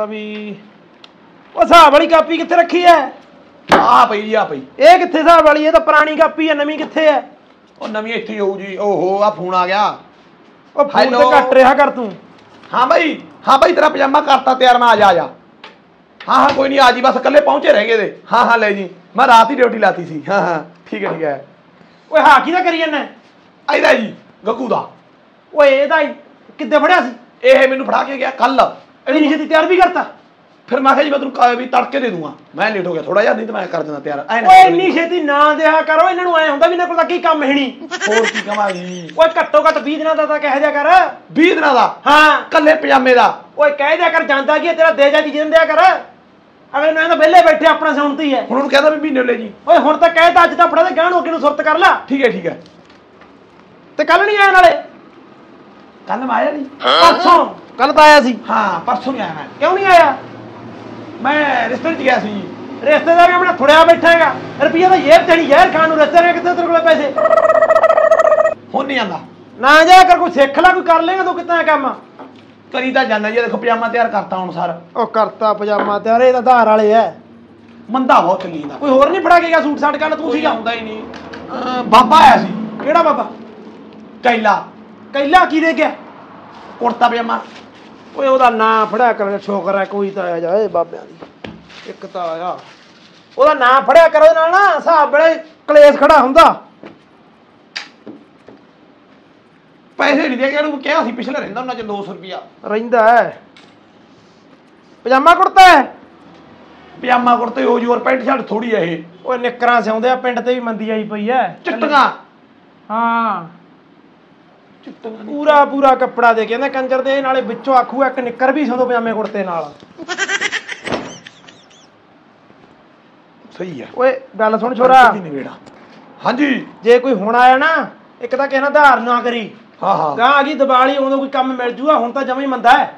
ਦਾ ਵੀ। ਉਹ ਹਿਸਾਬ ਵਾਲੀ ਕਾਪੀ ਕਿੱਥੇ ਰੱਖੀ ਐ? ਆ ਪਈ ਜੀ ਆ ਪਈ। ਇਹ ਕਿੱਥੇ ਹਿਸਾਬ ਵਾਲੀ ਇਹ ਤਾਂ ਪੁਰਾਣੀ ਕਾਪੀ ਐ ਨਵੀਂ ਕਿੱਥੇ ਐ? ਉਹ ਨਵੀਂ ਇੱਥੇ ਹੋਊ ਜੀ। ਓਹੋ ਆ ਫੋਨ ਆ ਗਿਆ। ਉਹ ਫੋਨ ਤੇ? ਕੱਟ ਰਿਹਾ ਕਰ ਤੂੰ। ਹਾਂ ਬਾਈ ਹਾਂ ਬਾਈ ਤੇਰਾ ਪਜਾਮਾ ਕਰਤਾ ਤਿਆਰ ਮੈਂ ਆ ਜਾ ਆ ਜਾ। ਹਾਂ ਹਾਂ ਕੋਈ ਨਹੀਂ ਆ ਜੀ ਬਸ ਇਕੱਲੇ ਪਹੁੰਚੇ ਰਹਿ ਗਏ ਦੇ ਹਾਂ ਹਾਂ ਲੈ ਜੀ। ਮੈਂ ਰਾਤ ਹੀ ਡਿਊਟੀ ਲਾਤੀ ਸੀ। ਹਾਂ ਹਾਂ ਠੀਕ ਹੈ ਠੀਕ ਹੈ। ਓਏ ਹਾਂ ਕੀ ਦਾ ਕਰੀ ਜਾਂਦਾ ਆਈਦਾ ਜੀ ਗੱਗੂ ਦਾ। ਓਏ ਇਹਦਾ ਕਿੱਦੇ ਫੜਿਆ ਸੀ? ਇਹ ਮੈਨੂੰ ਫੜਾ ਕੇ ਗਿਆ ਕੱਲ ਇਹਦੀ ਛੇਤੀ ਤਿਆਰ ਵੀ ਕਰਤਾ। ਫਿਰ ਮੈਂ ਕਿਹਾ ਜੀ ਮੈਂ ਤੈਨੂੰ ਕਾ- ਵੀ ਤੜਕੇ ਦੇ ਦੂੰਗਾ। ਮੈਂ ਲੇਟ ਹੋ ਗਿਆ ਥੋੜਾ ਜਿਹਾ ਨਹੀਂ ਤਾਂ ਮੈਂ ਕਰ ਦਿੰਦਾ ਤਿਆਰ। ਐਂ ਨਾ ਓਏ ਇੰਨੀ। ਛੇਤੀ ਨਾ ਦਿਆ ਕਰੋ ਇਹਨਾਂ ਨੂੰ ਐ ਹੁੰਦਾ ਵੀ ਇਹਨਾਂ ਕੋਲ ਤਾਂ ਕੀ ਕੰਮ ਹੈ ਨਹੀਂ ਹੋਰ ਕੀ ਕਮਾਂ ਜੀ? ਓਏ ਘੱਟੋ ਘੱਟ 20 ਦਿਨਾਂ ਦਾ ਤਾਂ ਕਹਿ ਦਿਆ ਕਰ। 20 ਦਿਨਾਂ ਦਾ? ਹਾਂ। ਕੱਲੇ ਪਜਾਮੇ ਦਾ? ਓਏ ਕਹਿ ਦਿਆ ਕਰ ਜਾਂਦਾ ਕੀ ਹੈ, ਤੇਰਾ ਦੇ ਜਾ ਕੀ ਜਿੰਨ ਦਿਆ ਕਰ। ਅਗਲੇ ਨੂੰ ਤਾਂ ਵਿਹਲੇ ਬੈਠੇ ਆਪਣਾ ਸੁਣਤੀ ਹੈ ਹੁਣ ਉਹਨੂੰ ਕਹਿੰਦਾ ਵੀ ਮਹੀਨੇ ਲੈ ਜੀ। ਓਏ ਹੁਣ ਤਾਂ ਕਹਿ ਤਾ ਅੱਜ ਤਾਂ ਫੜਾ ਦੇ ਗਾਣ ਹੋ ਕੇ ਨੂੰ ਸੁਰਤ ਕਰ ਲਾ। ਠੀਕ ਹੈ ਠੀਕ ਹੈ। ਤੇ ਕੱਲ ਨਹੀਂ ਆਇਆ ਨਾਲੇ। ਕੱਲ ਮੈਂ ਆਇਆ ਨਹੀਂ ਪਰਸੋਂ। ਕੱਲ ਤਾਂ ਆਇਆ ਸੀ। ਹਾਂ ਪਰਸੋਂ ਆਇਆ। ਮੈਂ ਕਿਉਂ ਨਹੀਂ ਆਇਆ? ਮੈਂ ਰਿਸ਼ਤੇ 'ਚ ਗਿਆ ਸੀ। ਜੀ ਰਿਸ਼ਤੇਦਾਰ ਆਪਣਾ ਥੁੜਿਆ ਬੈਠਾ ਹੈਗਾ। ਰੁਪਈਆ ਤਾਂ ਯੇਰ ਚੜੀ ਯਾਰ ਖਾਣ ਨੂੰ ਰਿਸ਼ਤੇ ਨੇ ਕਿੱਥੇ ਤੇਰੇ ਕੋਲ ਪੈਸੇ? ਹੁਣ ਨਹੀਂ ਆਂਦਾ ਨਾ ਜਾ ਕਰ ਕੋਈ ਸਿੱਖ ਲੈ ਕੋਈ ਕਰ ਲੇਗਾ ਤੂੰ ਕਿੱਦਾਂ ਕੰਮ? ਕਰੀ ਤਾਂ ਜਾਂਦਾ ਜੀ ਦੇਖੋ ਪਜਾਮਾ ਤਿਆਰ ਕਰਤਾ ਹੁਣ ਸਰ। ਉਹ ਕਰਤਾ ਪਜਾਮਾ ਤਿਆਰ ਇਹ ਤਾਂ ਧਾਰ ਵਾਲੇ ਐ। ਮੰਦਾ ਬਹੁਤ ਚੱਲੀ ਜਾਂਦਾ ਕੋਈ ਹੋਰ ਨਹੀਂ ਫੜਾ ਕੇ ਗਿਆ ਸੂਟ ਸਾਟ ਕੱਲ ਤੂੰ ਸੀਗਾ ਆਉਂਦਾ ਹੀ ਨਹੀਂ। ਬਾਬਾ ਆਇਆ ਸੀ। ਕਿਹੜਾ ਬਾਬਾ? ਕੈਲਾ। ਕਹਿਲਾ ਕੀ ਦੇ ਗਿਆ? ਕੁੜਤਾ ਪਜਾਮਾ। ਓਏ ਉਹਦਾ ਨਾਂ ਫੜਿਆ ਕਰ ਸ਼ੋਕਰ ਹੈ ਕੋਈ ਤਾਂ ਆਇਆ ਜਾਏ ਬਾਬਿਆਂ ਦੀ। ਇੱਕ ਤਾਂ ਆਇਆ। ਉਹਦਾ ਨਾਂ ਫੜਿਆ ਕਰ ਉਹਦੇ ਨਾਲ ਨਾ ਹਿਸਾਬ ਵੇਲੇ ਕਲੇਸ਼ ਖੜਾ ਹੁੰਦਾ। ਪੈਸੇ ਨਹੀਂ ਦੇ ਕੇ ਉਹਨੂੰ ਕਿਹਾ ਸੀ ਪਿਛਲੇ ਰਹਿੰਦਾ ਉਹਨਾਂ ਚ 200 ਰੁਪਿਆ ਰਹਿੰਦਾ ਹੈ। ਪਜਾਮਾ ਕੁੜਤਾ ਹੈ? ਪਜਾਮਾ ਕੁੜਤੇ ਉਹ ਜੋਰ ਪੈਂਟ ਸ਼ਰਟ ਥੋੜੀ ਹੈ ਇਹ। ਓਏ ਨਿੱਕਰਾਂ ਸਿਉਂਦੇ ਆ ਪਿੰਡ ਤੇ ਵੀ ਮੰਦੀ ਆਈ ਪਈ ਹੈ। ਚਿੱਟੀਆਂ। ਹਾਂ। ਪੂਰਾ ਪੂਰਾ ਕੱਪੜਾ ਦੇ ਕਹਿੰਦਾ ਕੰਜਰ ਦੇ ਨਾਲੇ ਵਿੱਚੋਂ ਆਖੂ ਇੱਕ ਨਿੱਕਰ ਵੀ ਸਿਉਂਦੋ ਪਜਾਮੇ ਕੁੜਤੇ ਨਾਲ। ਸਹੀ ਆ। ਓਏ ਗੱਲ ਸੁਣ ਛੋਰਾ ਹਾਂਜੀ। ਜੇ ਕੋਈ ਹੁਣ ਆਇਆ ਨਾ ਇੱਕ ਤਾਂ ਕਿਸੇ ਨਾਲ ਧਾਰ ਨਾ ਕਰੀ। ਹਾਂ ਹਾਂ। ਗਾਂ ਆ ਗਈ ਦਿਵਾਲੀ ਉਦੋਂ ਕੋਈ ਕੰਮ ਮਿਲ ਜੂਗਾ ਹੁਣ ਤਾਂ ਜਮਾ ਹੀ ਮੰਦਾ ਹੈ।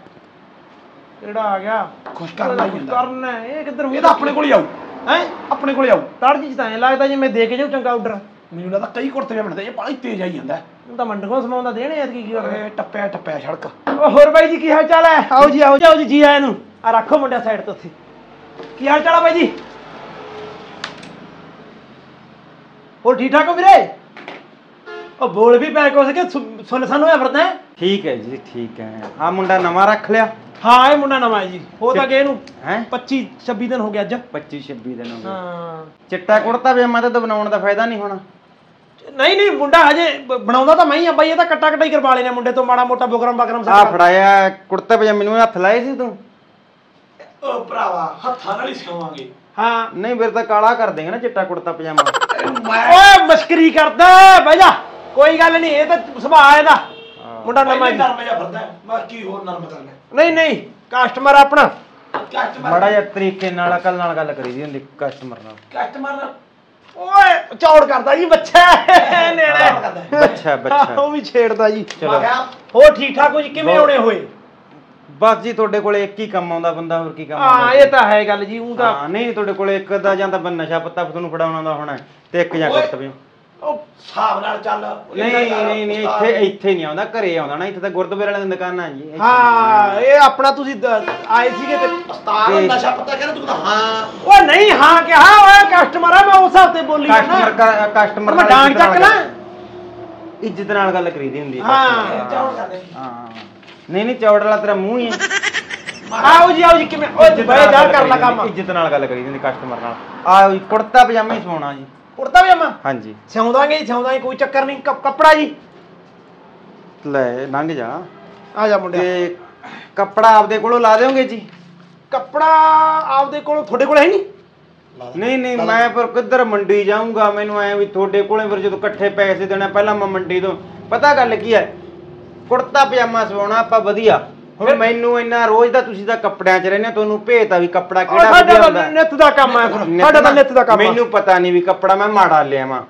ਕਿਹੜਾ ਆ ਗਿਆ? ਕੁਛ ਕਰਨਾ ਹੀ ਕਰਨਾ ਹੈ, ਇਹ ਕਿੱਧਰ ਇਹ ਤਾਂ ਆਪਣੇ ਕੋਲ ਹੀ ਆਊ। ਹੈ? ਆਪਣੇ ਕੋਲ ਹੀ ਆਊ। ਤੜ ਜੀ ਤਾਂ ਲੱਗਦਾ ਜਿਵੇਂ ਦੇ ਕੇ ਜਾਉ ਚੰਗਾ ਆਰਡਰ ਮੈਨੂੰ ਲੱਗਦਾ ਕਈ ਕੁੜਤੇ ਬਣਦੇ ਇਹ ਬੜਾ ਹੀ ਤੇਜ਼ ਆਈ ਜਾਂਦਾ। ਹੁਣ ਤਾਂ ਮੰਡਕੋਂ ਸਮਾਉਂਦਾ ਦੇਣੇ ਐਤਕੀ ਕੀ ਇਹ ਟੱਪਿਆ ਟੱਪਿਆ ਸੜਕ ਓ ਹੋਰ ਬਾਈ ਜੀ ਕੀ ਹਾਲ ਚਾਲ ਹੈ? ਆਓ ਜੀ ਆਓ ਜੀ। ਆਓ ਜੀ ਜੀ ਆਇਆਂ ਨੂੰ। ਆ ਰੱਖੋ ਮੁੰਡਿਆ ਸਾਈਡ ਤੇ ਉੱਥੇ। ਕੀ ਹਾਲ ਚਾਲ ਬਾਈ ਜੀ? ਹੋਰ ਠੀਕ ਠਾਕ ਹੋ ਵੀਰੇ? ਉਹ ਬੋਲ ਵੀ ਪੈ ਕੋ ਸਕੇ ਸੁਣ ਸਾਨੂੰ ਹੋਇਆ ਫਿਰਦਾ ਹੈ? ਠੀਕ ਹੈ ਜੀ ਠੀਕ ਹੈ। ਆ ਮੁੰਡਾ ਨਵਾਂ ਰੱਖ ਲਿਆ। ਹਾਂ ਇਹ ਮੁੰਡਾ ਨਵਾਂ ਹੈ ਜੀ। ਹੋ ਤਾਂ ਗਏ ਇਹਨੂੰ। ਹੈ? 25 26 ਦਿਨ ਹੋ ਗਿਆ ਅੱਜ। 25 26 ਦਿਨ ਹੋ ਗਏ। ਹਾਂ। ਚਿੱਟਾ ਕੁੜਤਾ ਪਜਾਮਾ ਤਾਂ ਬਣਾਉਣ ਦਾ ਫਾਇਦਾ ਨਹੀਂ ਹੋਣਾ। ਨਹੀਂ ਨਹੀਂ ਮੁੰਡਾ ਹਜੇ ਬ- ਬਣਾਉਂਦਾ ਤਾਂ ਮੈਂ ਹੀ ਆ ਬਾਈ ਇਹ ਤਾਂ ਕੱਟਾ ਕਟਾਈ ਕਰਵਾ ਲੈਨੇ ਮੁੰਡੇ ਤੋਂ ਮਾੜਾ ਮੋਟਾ ਬੁਕਰਮ ਬਕਰਮ ਆ ਫੜਾਇਆ ਕੁੜਤੇ ਪਜਾਮੇ ਨੂੰ ਹੱਥ ਲਾਏ ਸੀ ਤੂੰ? ਓ ਭਰਾਵਾ ਹੱਥਾਂ ਨਾਲ ਹੀ ਸਿਆਵਾਂਗੇ ਹਾਂ। ਨਹੀਂ ਫਿਰ ਤਾਂ ਕਾਲਾ ਕਰ ਦੇਗਾ ਨਾ ਚਿੱਟਾ ਕੁੜਤਾ ਪਜਾਮਾ। ਮੈਂ ਓਏ ਮਸਕਰੀ ਕਰਦਾ ਬਹਿ ਜਾ। ਕੋਈ ਗੱਲ ਨਹੀਂ ਇਹ ਤਾਂ ਸੁਭਾਅ ਇਹਦਾ। ਮੁੰਡਾ ਨਵਾਂ ਪਹਿਲੇ ਜੀ। ਨਰਮ ਜਿਹਾ ਫਿਰਦਾ ਮੈਂ ਕੀ ਹੋਰ ਨਰਮ ਕਰ ਲੈ ਨਹੀਂ ਨਹੀਂ ਕਸਟਮਰ ਆਪਣਾ। ਕਸਟਮਰ ਬੜਾ ਜਿਹਾ ਤਰੀਕੇ ਨਾਲ ਅਕਲ ਨਾਲ ਗੱਲ ਕਰੀ ਦੀ ਹੁੰਦੀ ਕਸਟਮਰ ਨਾਲ। ਕਸਟਮਰ ਓਏ ਚੌੜ ਕਰਦਾ ਜੀ ਬੱਚਾ ਨੇੜੇ। ਬੱਚਾ ਬੱਚਾ ਉਹ ਵੀ ਛੇੜਦਾ ਜੀ। ਚਲੋ। ਹੋਰ ਠੀਕ ਠਾਕ ਹੋ ਜੀ? ਕਿਵੇਂ ਆਉਣੇ ਹੋਏ? ਬਸ ਜੀ ਤੁਹਾਡੇ ਕੋਲੇ ਇੱਕ ਹੀ ਕੰਮ ਆਉਂਦਾ ਬੰਦਾ ਹੋਰ ਕੀ ਕੰਮ ਹਾਂ ਆਉਂਦਾ ਇਹ ਤਾਂ ਹੈ ਗੱਲ ਜੀ ਉਹ ਤਾਂ ਹਾਂ ਨਹੀਂ ਤੁਹਾਡੇ ਕੋਲੇ ਇੱਕ ਦਾ ਜਾਂ ਤਾਂ ਨਸ਼ਾ ਪੱਤਾ ਤੁਹਾਨੂੰ ਫੜਾਉਣਾ ਦਾ ਹੋਣਾ ਤੇ ਇੱਕ ਜਾਂ ਓਏ। ਉਹ ਹਿਸਾਬ ਨਾਲ ਚੱਲ ਨਹੀਂ ਨਹੀਂ ਨਹੀਂ ਇੱਥੇ ਇੱਥੇ ਨਹੀਂ ਆਉਂਦਾ ਘਰੇ ਆਉਂਦਾ ਨਾ ਇੱਥੇ ਤਾਂ ਗੁਰਦੁਆਰੇ ਵਾਲਿਆਂ ਦੀ ਦੁਕਾਨਾਂ ਜੀ ਇੱਥੇ ਹਾਂ ਇਹ ਆਪਣਾ ਤੁਸੀਂ ਦ- ਆਏ ਸੀਗੇ ਤੇ ਉਸਤਾਦ ਤੇ- ਨਸ਼ਾ ਪਤਾ ਕਹਿੰਦਾ ਤੂੰ ਤਾਂ ਹਾਂ। ਓਏ ਨਹੀਂ ਹਾਂ ਕਿਹਾ ਓਏ ਕਸਟਮਰ ਆ ਮੈਂ ਉਸ ਹਿਸਾਬ ਤੇ ਬੋਲੀ ਜਾਂਦਾ। ਕਸਟਮਰ ਕਸਟਮਰ ਮੈਂ ਡਾਂਗ ਚੱਕ ਲਾਂ ਇੱਜ਼ਤ ਨਾਲ ਗੱਲ ਕਰੀਦੀ ਹੁੰਦੀ ਹੈ ਹਾਂ। customer ਚੌੜ ਨਾਲ। ਕਰਦੇ ਹਾਂ। ਨਹੀਂ ਨਹੀਂ ਚੌੜ ਵਾਲਾ ਤੇਰਾ ਮੂੰਹ ਹੀ ਹੈ। ਆਓ ਜੀ ਆਓ ਜੀ ਕਿਵੇਂ? ਓਏ ਇੱਜ਼ਤ ਬਈ ਨਾਲ ਜਾ ਗੱਲ ਕਰ ਲਾ ਕਰੀਦੀ ਕੰਮ। ਹੁੰਦੀ, ਇੱਜ਼ਤ ਨਾਲ ਗੱਲ ਕਰੀਦੀ ਹੁੰਦੀ ਕਸਟਮਰ ਨਾਲ। ਆਓ ਜੀ ਕੁੜਤਾ ਪਜਾਮਾ ਹੀ ਸਵਾਉਣਾ ਜੀ। ਕੁੜਤਾ ਪਜਾਮਾ? ਹਾਂਜੀ। ਸਿਉਂਦਾਂਗੇ ਜੀ ਸਿਉਂਦਾਂਗੇ ਕੋਈ ਚੱਕਰ ਨਹੀਂ। ਕੱਪ- ਕੱਪੜਾ ਜੀ। ਲੈ ਲੰਘ ਜਾ। ਆ ਜਾ ਮੁੰਡਿਆ। ਤੇ ਕੱਪੜਾ ਆਪਦੇ ਕੋਲੋਂ ਲਾ ਦਿਓਗੇ ਜੀ? ਕੱਪੜਾ ਆਪਦੇ ਕੋਲ ਤੁਹਾਡੇ ਕੋਲ ਹੈ ਨਹੀਂ? ਨਹੀਂ ਨਹੀਂ ਮੈਂ ਪਰ ਕਿੱਧਰ ਮੰਡੀ ਜਾਊਂਗਾ? ਮੈਨੂੰ ਐ ਵੀ ਤੁਹਾਡੇ ਕੋਲੇ ਫਿਰ ਜਦੋਂ ਇਕੱਠੇ ਪੈਸੇ ਦੇਣਾ ਪਹਿਲਾਂ ਮੈਂ ਮੰਡੀ ਤੋਂ ਪਤਾ ਗੱਲ ਕੀ ਹੈ? ਕੁੜਤਾ ਪਜਾਮਾ ਸਵਾਉਣਾ ਆਪਾਂ ਵਧੀਆ। ਹੁਣ ਮੈਨੂੰ ਇੰਨਾ ਰੋਜ਼ ਦਾ ਤੁਸੀਂ ਤਾਂ ਕੱਪੜਿਆਂ 'ਚ ਰਹਿੰਦੇ ਹੋ, ਤੁਹਾਨੂੰ ਭੇਤ ਆ ਵੀ ਕੱਪੜਾ ਕਿਹੜਾ ਸਾਡਾ ਵਧੀਆ ਤਾਂ ਹੁੰਦਾ। ਨਿੱਤ ਦਾ ਕੰਮ ਹੈ ਫਿਰ ਸਾਡਾ ਤਾਂ ਨਿੱਤ ਦਾ ਕੰਮ ਮੈਨੂੰ ਪਤਾ ਨਹੀਂ ਵੀ ਕੱਪੜਾ ਮੈਂ ਮਾੜਾ ਲਿਆਵਾਂ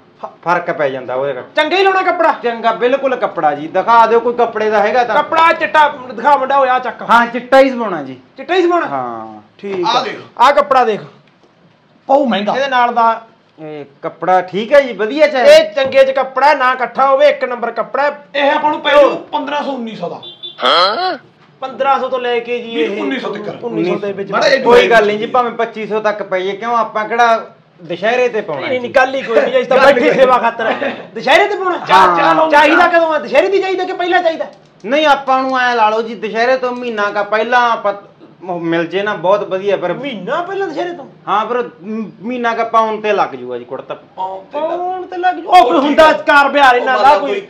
ਫ਼ਰਕ ਪੈ ਜਾਂਦਾ ਉਹਦੇ ਨਾਲ। ਚੰਗਾ ਹੀ ਲਾਉਣਾ ਕੱਪੜਾ। ਚੰਗਾ ਬਿਲਕੁਲ ਕੱਪੜਾ ਜੀ। ਦਿਖਾ ਦਿਓ ਕੋਈ ਕੱਪੜੇ ਦਾ ਹੈਗਾ ਤਾਂ। ਕੱਪੜਾ ਚਿੱਟਾ ਦਿਖਾ ਮੁੰਡਾ ਹੋਇਆ ਚੱਕ। ਹਾਂ ਚਿੱਟਾ ਹੀ ਸਵਾਉਣਾ ਜੀ। ਚਿੱਟਾ ਹੀ ਸਮਾਉਣਾ? ਹਾਂ। ਠੀਕ ਆ ਆ। ਦੇਖ। ਆ ਕੱਪੜਾ ਦੇਖ। ਪਾਉ ਮਹਿੰਗਾ। ਇਹਦੇ ਨਾਲ ਦਾ ਇਹ ਕੱਪੜਾ ਠੀਕ ਹੈ ਜੀ ਵਧੀਆ ਚਾਹੀਦਾ ਇਹ ਚੰਗੇ ਚ ਕੱਪੜਾ ਹੈ, ਨਾ ਇਕੱਠਾ ਹੋਵੇ ਇੱਕ ਨੰਬਰ ਕੱਪੜਾ। ਹੈ। ਇਹ ਆਪਾਂ ਨੂੰ ਪੈ ਜੂ 1500 1900 ਦਾ। 1500 ਤੋਂ ਲੈ ਕੇ ਜੀ ਇਹ 1900 ਤੱਕ। 1900 ਦੇ ਵਿੱਚ ਕੋਈ ਗੱਲ ਨਹੀਂ ਜੀ ਭਾਵੇਂ 2500 ਤੱਕ ਪਈਏ ਕਿਉਂ? ਆਪਾਂ ਕਿਹੜਾ ਦੁਸ਼ਹਿਰੇ ਤੇ ਪਾਉਣਾ ਨਹੀਂ ਹੈ ਨਹੀਂ? ਗੱਲ ਹੀ ਕੋਈ ਨਹੀਂ ਜੀ ਤਾਂ ਬੈਠੀ ਸੇਵਾ ਖਾਤਰ। ਹੈ। ਦੁਸ਼ਹਿਰੇ ਤੇ ਪਾਉਣਾ। ਚਾਹੀਦਾ ਕਦੋਂ ਹੈ ਦੁਸ਼ਹਿਰੇ ਦੀ ਚਾਹੀਦਾ ਕਿ ਪਹਿਲਾਂ ਚਾਹੀਦਾ? ਨਹੀਂ ਆਪਾਂ ਨੂੰ ਐ ਲਾ ਲਓ ਜੀ ਦੁਸ਼ਹਿਰੇ ਤੋਂ ਮਹੀਨਾ ਕਾ ਪਹਿਲਾਂ ਮਿਲ ਜੇ ਨਾ ਬਹੁਤ ਵਧੀਆ ਪਰ ਮਹੀਨਾ ਪਹਿਲਾਂ ਦੁਸ਼ਹਿਰੇ ਤੋਂ? ਹਾਂ ਪਰ ਮਹੀਨਾ ਕਾ ਪਾਉਣ ਤੇ ਲੱਗ ਜੂਗਾ ਜੀ ਕੁੜਤਾ। ਕੌਣ ਤੇ ਲੱਗ ਜੂ। ਉਹ ਕੋਈ ਹੁੰਦਾ ਕਾਰ ਬਿਹਾਰ ਇਹਨਾਂ ਦਾ ਕੋਈ।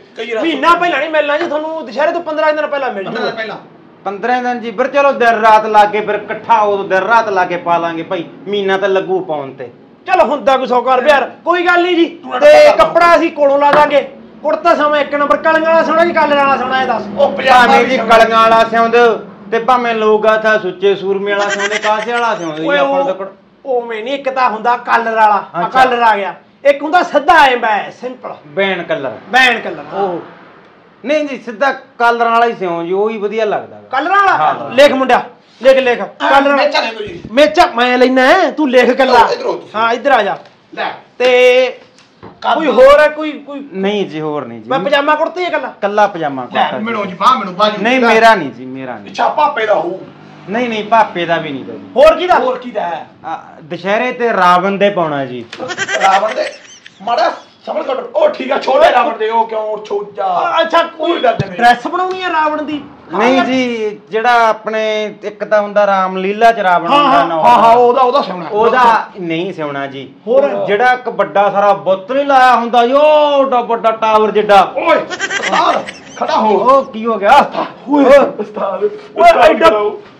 ਮਹੀਨਾ ਪਹਿਲਾਂ ਨਹੀਂ ਮਿਲਣਾ ਜੀ ਤੁਹਾਨੂੰ ਦੁਸ਼ਹਿਰੇ ਤੋਂ 15 ਦਿਨ ਪਹਿਲਾਂ ਮਿਲ ਜੂਗਾ। ਪਹਿਲਾਂ। 15 ਦਿਨ ਜੀ ਫਿਰ ਚਲੋ ਦਿਨ ਰਾਤ ਲਾ ਕੇ ਫਿਰ ਇਕੱਠਾ ਉਦੋਂ ਦਿਨ ਰਾਤ ਲਾ ਕੇ ਪਾ ਲਾਂਗੇ ਭਾਈ ਮਹੀਨਾ ਤਾਂ ਲੱਗੂ ਪਾਉਣ ਤੇ। ਚਲੋ ਹੁੰਦਾ ਕੋਈ ਸੌਕਾਰ ਬਿਹਾਰ ਕੋਈ ਗੱਲ ਨਹੀਂ ਜੀ ਤੂੰ। ਕੱਪੜਾ ਅਸੀਂ ਕੋਲੋਂ ਲਾ ਦਾਂਗੇ। ਕੁੜਤਾ ਸਮਾਂ ਇੱਕ ਨੰਬਰ ਕਲੀਆਂ ਵਾਲਾ ਸੋਹਣਾ ਜੀ ਕੱਲ ਵਾਲਾ ਸੋਹਣਾ ਇਹ ਦੱਸ। ਉਹ ਪਜਾਮਾ ਜੀ। ਕਲੀਆਂ ਵਾਲਾ ਸਿਉਂਦ ਤੇ ਭਾਵੇਂ ਲੋਗਾ ਥਾ ਸੁੱਚੇ ਸੂਰਮੇ ਵਾਲਾ ਸਿਉਂਦੇ ਕਾਸੇ ਵਾਲਾ ਸਿਉਂਦੇ ਜੀ ਆਪਾਂ ਕੁੜ- ਉਹ ਨਹੀਂ ਇੱਕ ਤਾਂ ਹੁੰਦਾ ਕਲਰ ਵਾਲਾ ਆ। ਕਲਰ ਆ ਗਿਆ। ਇੱਕ ਹੁੰਦਾ ਸਿੱਧਾ ਐ ਬੈ ਸਿੰਪਲ ਬੈਨ ਕਲਰ ਬੈਨ ਕਲਰ ਉਹ ਨਹੀਂ ਜੀ ਸਿੱਧਾ ਕਲਰ ਵਾਲਾ ਹੀ ਸਿਉਂ ਜੀ ਉਹ ਹੀ ਵਧੀਆ ਲੱਗਦਾ ਗਾ। ਕਲਰ ਵਾਲਾ? ਹਾਂ। ਲਿਖ ਮੁੰਡਿਆ ਲਿਖ ਲਿਖ। ਤੋ ਜੀ ਮੇਚਾ ਮੈਂ ਲੈਣਾ ਹੈ ਤੂੰ ਲਿਖ ਕੱਲਾ ਇੱਧਰ ਆਓ ਤੁਸੀਂ। ਹਾਂ ਇੱਧਰ ਆ ਜਾ। ਲੈ। ਤੇ ਕੋਈ ਹੋਰ ਹੈ ਕੋਈ ਕੋਈ? ਨਹੀਂ ਜੀ ਹੋਰ ਨਹੀਂ ਮੈਂ ਜੀ ਪਜਾਮਾ ਕੁੜਤੀ ਹੈ ਕੱਲਾ ਕੱਲਾ ਪਜਾਮਾ ਲੈ ਕੁੜਤਾ ਮਿਲੋ ਜੀ। ਜੀ ਬਾਹ ਮਿਲੋ ਬਾਜੂ ਨਹੀਂ ਮੇਰਾ ਨਹੀਂ ਜੀ ਮੇਰਾ ਨਹੀਂ। ਪਿੱਛਾ ਪਾਪੇ ਦਾ ਹੋਊ। ਨਹੀਂ ਨਹੀਂ ਭਾਪੇ ਦਾ ਵੀ ਨਹੀਂ ਗਾ ਜੀ ਹੋਰ ਕਿਹਦਾ? ਹੋਰ ਕੀ ਦਾ ਹੈ? ਆ, ਦੁਸ਼ਹਿਰੇ ਤੇ ਰਾਵਣ ਦੇ ਪਾਉਣਾ ਜੀ। ਰਾਵਣ ਦੇ? ਮਾੜਾ। ਸਮਝ ਕੱਟ ਉਹ ਠੀਕ ਆ ਛੋਟੇ ਰਾਵਣ ਦੇ ਉਹ ਕਿਉਂ ਅ- ਅੱਛਾ ਕੋਈ ਕੋਈ ਗੱਲ ਨਹੀਂ ਡਰੈਸ ਬਣਾਉਣੀ ਹੈ ਰਾਵਣ ਦੀ? ਨਹੀਂ ਜੀ ਜਿਹੜਾ ਆਪਣੇ ਇੱਕ ਤਾਂ ਹੁੰਦਾ ਰਾਮ ਲੀਲਾ ਚ ਰਾਵਣ ਹੁੰਦਾ ਹਾਂ, ਨਾ ਹਾਂ ਹਾਂ ਉਹਦਾ ਉਹਦਾ ਸਿਉਣਾ। ਉਹਦਾ ਨਹੀਂ ਸਿਉਣਾ ਜੀ। ਹੋਰ? ਜਿਹੜਾ ਇੱਕ ਵੱਡਾ ਸਾਰਾ ਬੁੱਤ ਨਹੀਂ ਲਾਇਆ ਹੁੰਦਾ ਜੋ ਓਡਾ ਵੱਡਾ ਟਾਵਰ ਜਿੱਡਾ। ਓਏ ਖੜਾ ਹੋ। ਉਹ ਕੀ ਹੋ ਗਿਆ? ਓਏ ਉਸਤਾਦ ਓਏ, ਐਡਾ-